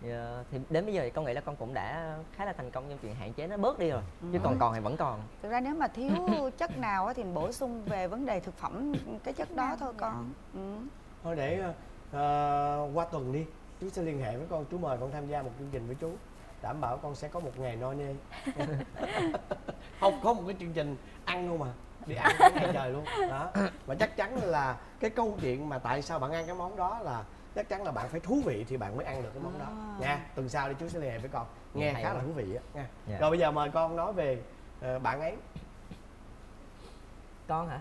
[SPEAKER 8] thì, ờ, thì đến bây giờ thì con nghĩ là con cũng đã khá là thành công trong chuyện hạn chế nó bớt đi rồi chứ còn còn thì vẫn còn.
[SPEAKER 3] Thực ra nếu mà thiếu chất nào á thì bổ sung về vấn đề thực phẩm cái chất đó thôi con. Ừ.
[SPEAKER 2] thôi để ờ, qua tuần đi chú sẽ liên hệ với con chú mời con tham gia một chương trình với chú đảm bảo con sẽ có một ngày no nê. Không có một cái chương trình ăn luôn mà đi ăn cả ngày trời luôn. Đó và chắc chắn là cái câu chuyện mà tại sao bạn ăn cái món đó là chắc chắn là bạn phải thú vị thì bạn mới ăn được cái món đó.
[SPEAKER 3] À.
[SPEAKER 2] nha tuần sau đi chú sẽ liên hệ với con. Nghe
[SPEAKER 8] hay
[SPEAKER 2] khá
[SPEAKER 8] quá.
[SPEAKER 2] là thú vị á nha.
[SPEAKER 8] Dạ.
[SPEAKER 2] rồi bây giờ mời con nói về ờ, bạn ấy.
[SPEAKER 8] Con hả?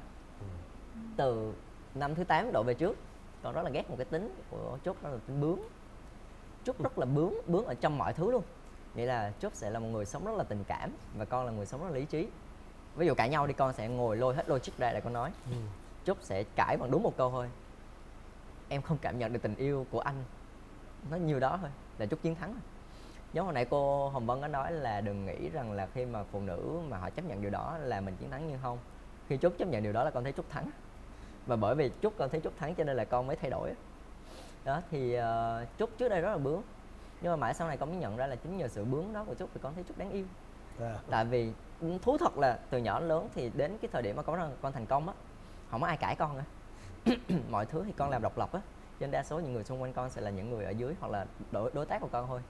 [SPEAKER 8] Từ năm thứ 8 độ về trước con rất là ghét một cái tính của trúc đó là tính bướng. Trúc rất là bướng bướng ở trong mọi thứ luôn. Nghĩa là trúc sẽ là một người sống rất là tình cảm và con là người sống rất là lý trí. Ví dụ cãi nhau đi con sẽ ngồi lôi hết logic ra để con nói. Trúc sẽ cãi bằng đúng một câu thôi em không cảm nhận được tình yêu của anh. Nó nhiều đó thôi là trúc chiến thắng rồi giống hồi nãy cô hồng vân có nói là đừng nghĩ rằng là khi mà phụ nữ mà họ chấp nhận điều đó là mình chiến thắng nhưng không. Khi trúc chấp nhận điều đó là con thấy trúc thắng. Và bởi vì trúc con thấy trúc thắng cho nên là con mới thay đổi đó thì uh, trúc trước đây rất là bướng. Nhưng mà mãi sau này con mới nhận ra là chính nhờ sự bướng đó của trúc thì con thấy trúc đáng yêu.
[SPEAKER 2] Dạ.
[SPEAKER 8] tại vì thú thật là từ nhỏ đến lớn thì đến cái thời điểm mà con con thành công á không có ai cãi con nữa mọi thứ thì con làm độc lập á. Cho nên đa số những người xung quanh con sẽ là những người ở dưới hoặc là đối, đối tác của con thôi.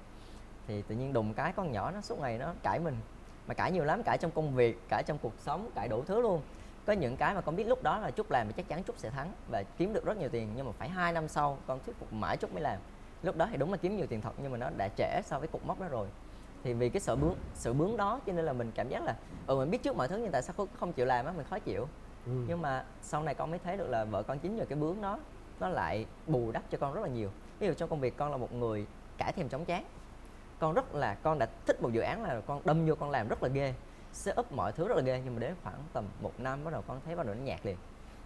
[SPEAKER 8] Thì tự nhiên đùng cái con nhỏ nó suốt ngày nó cãi mình. Mà cãi nhiều lắm cãi trong công việc cãi trong cuộc sống cãi đủ thứ luôn. Có những cái mà con biết lúc đó là trúc làm thì chắc chắn trúc sẽ thắng và kiếm được rất nhiều tiền nhưng mà phải hai năm sau con thuyết phục mãi trúc mới làm. Lúc đó thì đúng là kiếm nhiều tiền thật nhưng mà nó đã trễ so với cục mốc đó rồi. Thì vì cái sợ bướng sự bướng đó cho nên là mình cảm giác là ừ mình biết trước mọi thứ nhưng tại sao không chịu làm á mình khó chịu.
[SPEAKER 2] Ừ.
[SPEAKER 8] nhưng mà sau này con mới thấy được là vợ con chính nhờ cái bướng đó nó lại bù đắp cho con rất là nhiều. Ví dụ trong công việc con là một người cãi thèm chóng chán. Con rất là con đã thích một dự án là con đâm vô con làm rất là ghê. Set up mọi thứ rất là ghê nhưng mà đến khoảng tầm một năm bắt đầu con thấy bắt đầu nó nhạt liền.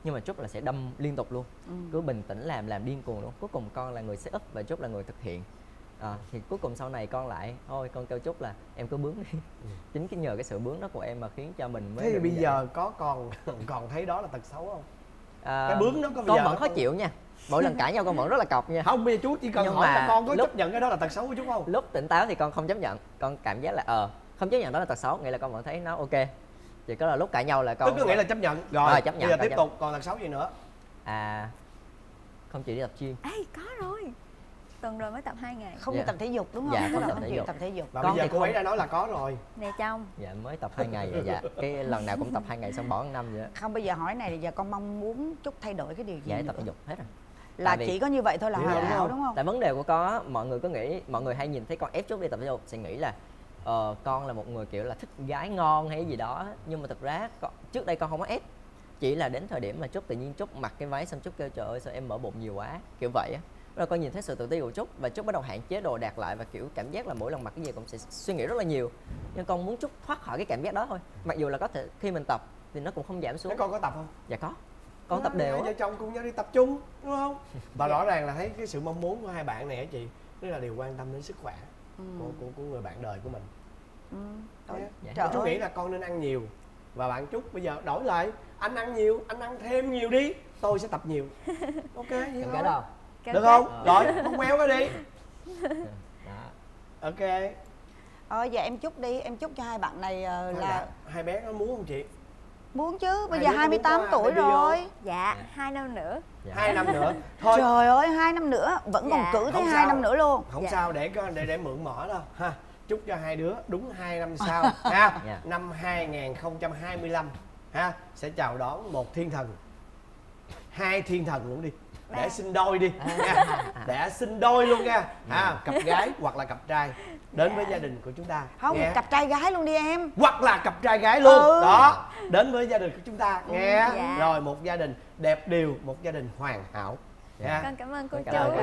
[SPEAKER 8] Nhưng mà Trúc là sẽ đâm liên tục luôn.
[SPEAKER 3] Ừ.
[SPEAKER 8] cứ bình tĩnh làm làm điên cuồng luôn. Cuối cùng con là người set up và Trúc là người thực hiện à, thì cuối cùng sau này con lại. Thôi con kêu Trúc là em cứ bướng đi. Chính cái nhờ cái sự bướng đó của em mà khiến cho mình mới
[SPEAKER 2] thế thì bây
[SPEAKER 8] vậy.
[SPEAKER 2] giờ có còn còn thấy đó là tật xấu không?
[SPEAKER 8] À,
[SPEAKER 2] cái bướng đó có
[SPEAKER 8] con vẫn khó chịu nha. Mỗi lần cãi nhau con vẫn rất là cọc nha.
[SPEAKER 2] Không bây giờ chú chỉ cần
[SPEAKER 8] Nhưng
[SPEAKER 2] hỏi
[SPEAKER 8] mà
[SPEAKER 2] là con có
[SPEAKER 8] lúc-
[SPEAKER 2] chấp nhận cái đó là tật xấu của chú không?
[SPEAKER 8] lúc tỉnh táo thì con không chấp nhận. Con cảm giác là ờ không chấp nhận đó là tật xấu nghĩa là con vẫn thấy nó ok. Chỉ có là lúc cãi nhau là con
[SPEAKER 2] tức có nghĩa là chấp nhận. Rồi,
[SPEAKER 8] Rồi, chấp nhận,
[SPEAKER 2] bây giờ tiếp
[SPEAKER 8] chấp-
[SPEAKER 2] tục còn tật xấu gì nữa?
[SPEAKER 8] À không chịu đi tập gym.
[SPEAKER 9] Ê có rồi Tuần rồi mới tập 2 ngày.
[SPEAKER 3] Không
[SPEAKER 8] Dạ.
[SPEAKER 3] đi tập thể dục đúng không?
[SPEAKER 8] Dạ,
[SPEAKER 3] Tức
[SPEAKER 8] không
[SPEAKER 3] là
[SPEAKER 8] tập
[SPEAKER 3] không
[SPEAKER 8] thể dục.
[SPEAKER 3] tập thể dục.
[SPEAKER 2] Và
[SPEAKER 8] Con
[SPEAKER 2] bây giờ cô ấy đã nói là có rồi.
[SPEAKER 9] Nè trong
[SPEAKER 8] dạ mới tập hai ngày vậy dạ. Cái lần nào cũng tập hai ngày xong bỏ năm vậy
[SPEAKER 3] không bây giờ hỏi này thì giờ con mong muốn chút thay đổi cái điều gì
[SPEAKER 8] dạ tập thể dục hết rồi.
[SPEAKER 3] Là
[SPEAKER 8] vì-
[SPEAKER 3] chỉ có như vậy thôi là
[SPEAKER 2] Chỉ
[SPEAKER 3] hoàn hảo đúng không?
[SPEAKER 8] Tại vấn đề của á mọi người có nghĩ mọi người hay nhìn thấy con ép chút đi tập thể dục sẽ nghĩ là ờ, con là một người kiểu là thích gái ngon hay gì đó nhưng mà thực ra con, trước đây con không có ép. Chỉ là đến thời điểm mà trúc tự nhiên trúc mặc cái váy xong trúc kêu trời ơi sao em mở bụng nhiều quá? Kiểu vậy á rồi con nhìn thấy sự tự ti của trúc và trúc bắt đầu hạn chế đồ đạc lại và kiểu cảm giác là mỗi lần mặc cái gì cũng sẽ suy nghĩ rất là nhiều. Nhưng con muốn trúc thoát khỏi cái cảm giác đó thôi. Mặc dù là có thể khi mình tập thì nó cũng không giảm
[SPEAKER 2] thế
[SPEAKER 8] xuống
[SPEAKER 2] con có tập không?
[SPEAKER 8] Dạ có. Con tập
[SPEAKER 2] Đó,
[SPEAKER 8] đều
[SPEAKER 2] vợ chồng cùng nhau đi tập trung đúng không? Và rõ ràng là thấy cái sự mong muốn của hai bạn này á chị rất là đều quan tâm đến sức khỏe của, của của người bạn đời của mình.
[SPEAKER 3] Ừ.
[SPEAKER 2] Á.
[SPEAKER 8] Dạ.
[SPEAKER 3] trời
[SPEAKER 2] nghĩ là con nên ăn nhiều. Và bạn trúc bây giờ đổi lại anh ăn nhiều anh ăn thêm nhiều đi tôi sẽ tập nhiều. Ok vậy
[SPEAKER 8] cái đâu
[SPEAKER 9] Cam
[SPEAKER 2] được không? rồi con méo cái đi.
[SPEAKER 8] Đó
[SPEAKER 2] ok.
[SPEAKER 3] Ờ giờ em chúc đi em chúc cho hai bạn này
[SPEAKER 2] Thôi
[SPEAKER 3] là
[SPEAKER 2] hai bé nó muốn không chị?
[SPEAKER 3] Muốn chứ bây
[SPEAKER 2] Hai
[SPEAKER 3] giờ
[SPEAKER 2] đứa có
[SPEAKER 3] 28
[SPEAKER 2] muốn có
[SPEAKER 3] tuổi
[SPEAKER 2] vô?
[SPEAKER 3] rồi.
[SPEAKER 9] Dạ hai năm nữa.
[SPEAKER 8] Dạ.
[SPEAKER 2] hai năm nữa. Thôi.
[SPEAKER 3] Trời ơi hai năm nữa vẫn còn
[SPEAKER 9] Dạ.
[SPEAKER 3] cử tới
[SPEAKER 2] Không
[SPEAKER 3] hai năm nữa luôn.
[SPEAKER 2] Không
[SPEAKER 9] Dạ.
[SPEAKER 2] sao để có để để mượn mỏ đâu ha chúc cho hai đứa đúng hai năm sau ha.
[SPEAKER 8] Dạ.
[SPEAKER 2] năm 2025 ha sẽ chào đón một thiên thần. Hai thiên thần luôn đi để sinh đôi đi. Nha. Để sinh đôi luôn nha. À, cặp gái hoặc là cặp trai. Đến với gia đình của chúng ta.
[SPEAKER 3] Không
[SPEAKER 2] nghe.
[SPEAKER 3] cặp trai gái luôn đi em.
[SPEAKER 2] Hoặc là cặp trai gái luôn.
[SPEAKER 3] Ừ.
[SPEAKER 2] đó. Đến với gia đình của chúng ta. Nghe.
[SPEAKER 9] Dạ.
[SPEAKER 2] rồi một gia đình đẹp điều một gia đình hoàn hảo. Nha
[SPEAKER 9] con cảm ơn cô
[SPEAKER 8] Cảm
[SPEAKER 9] chú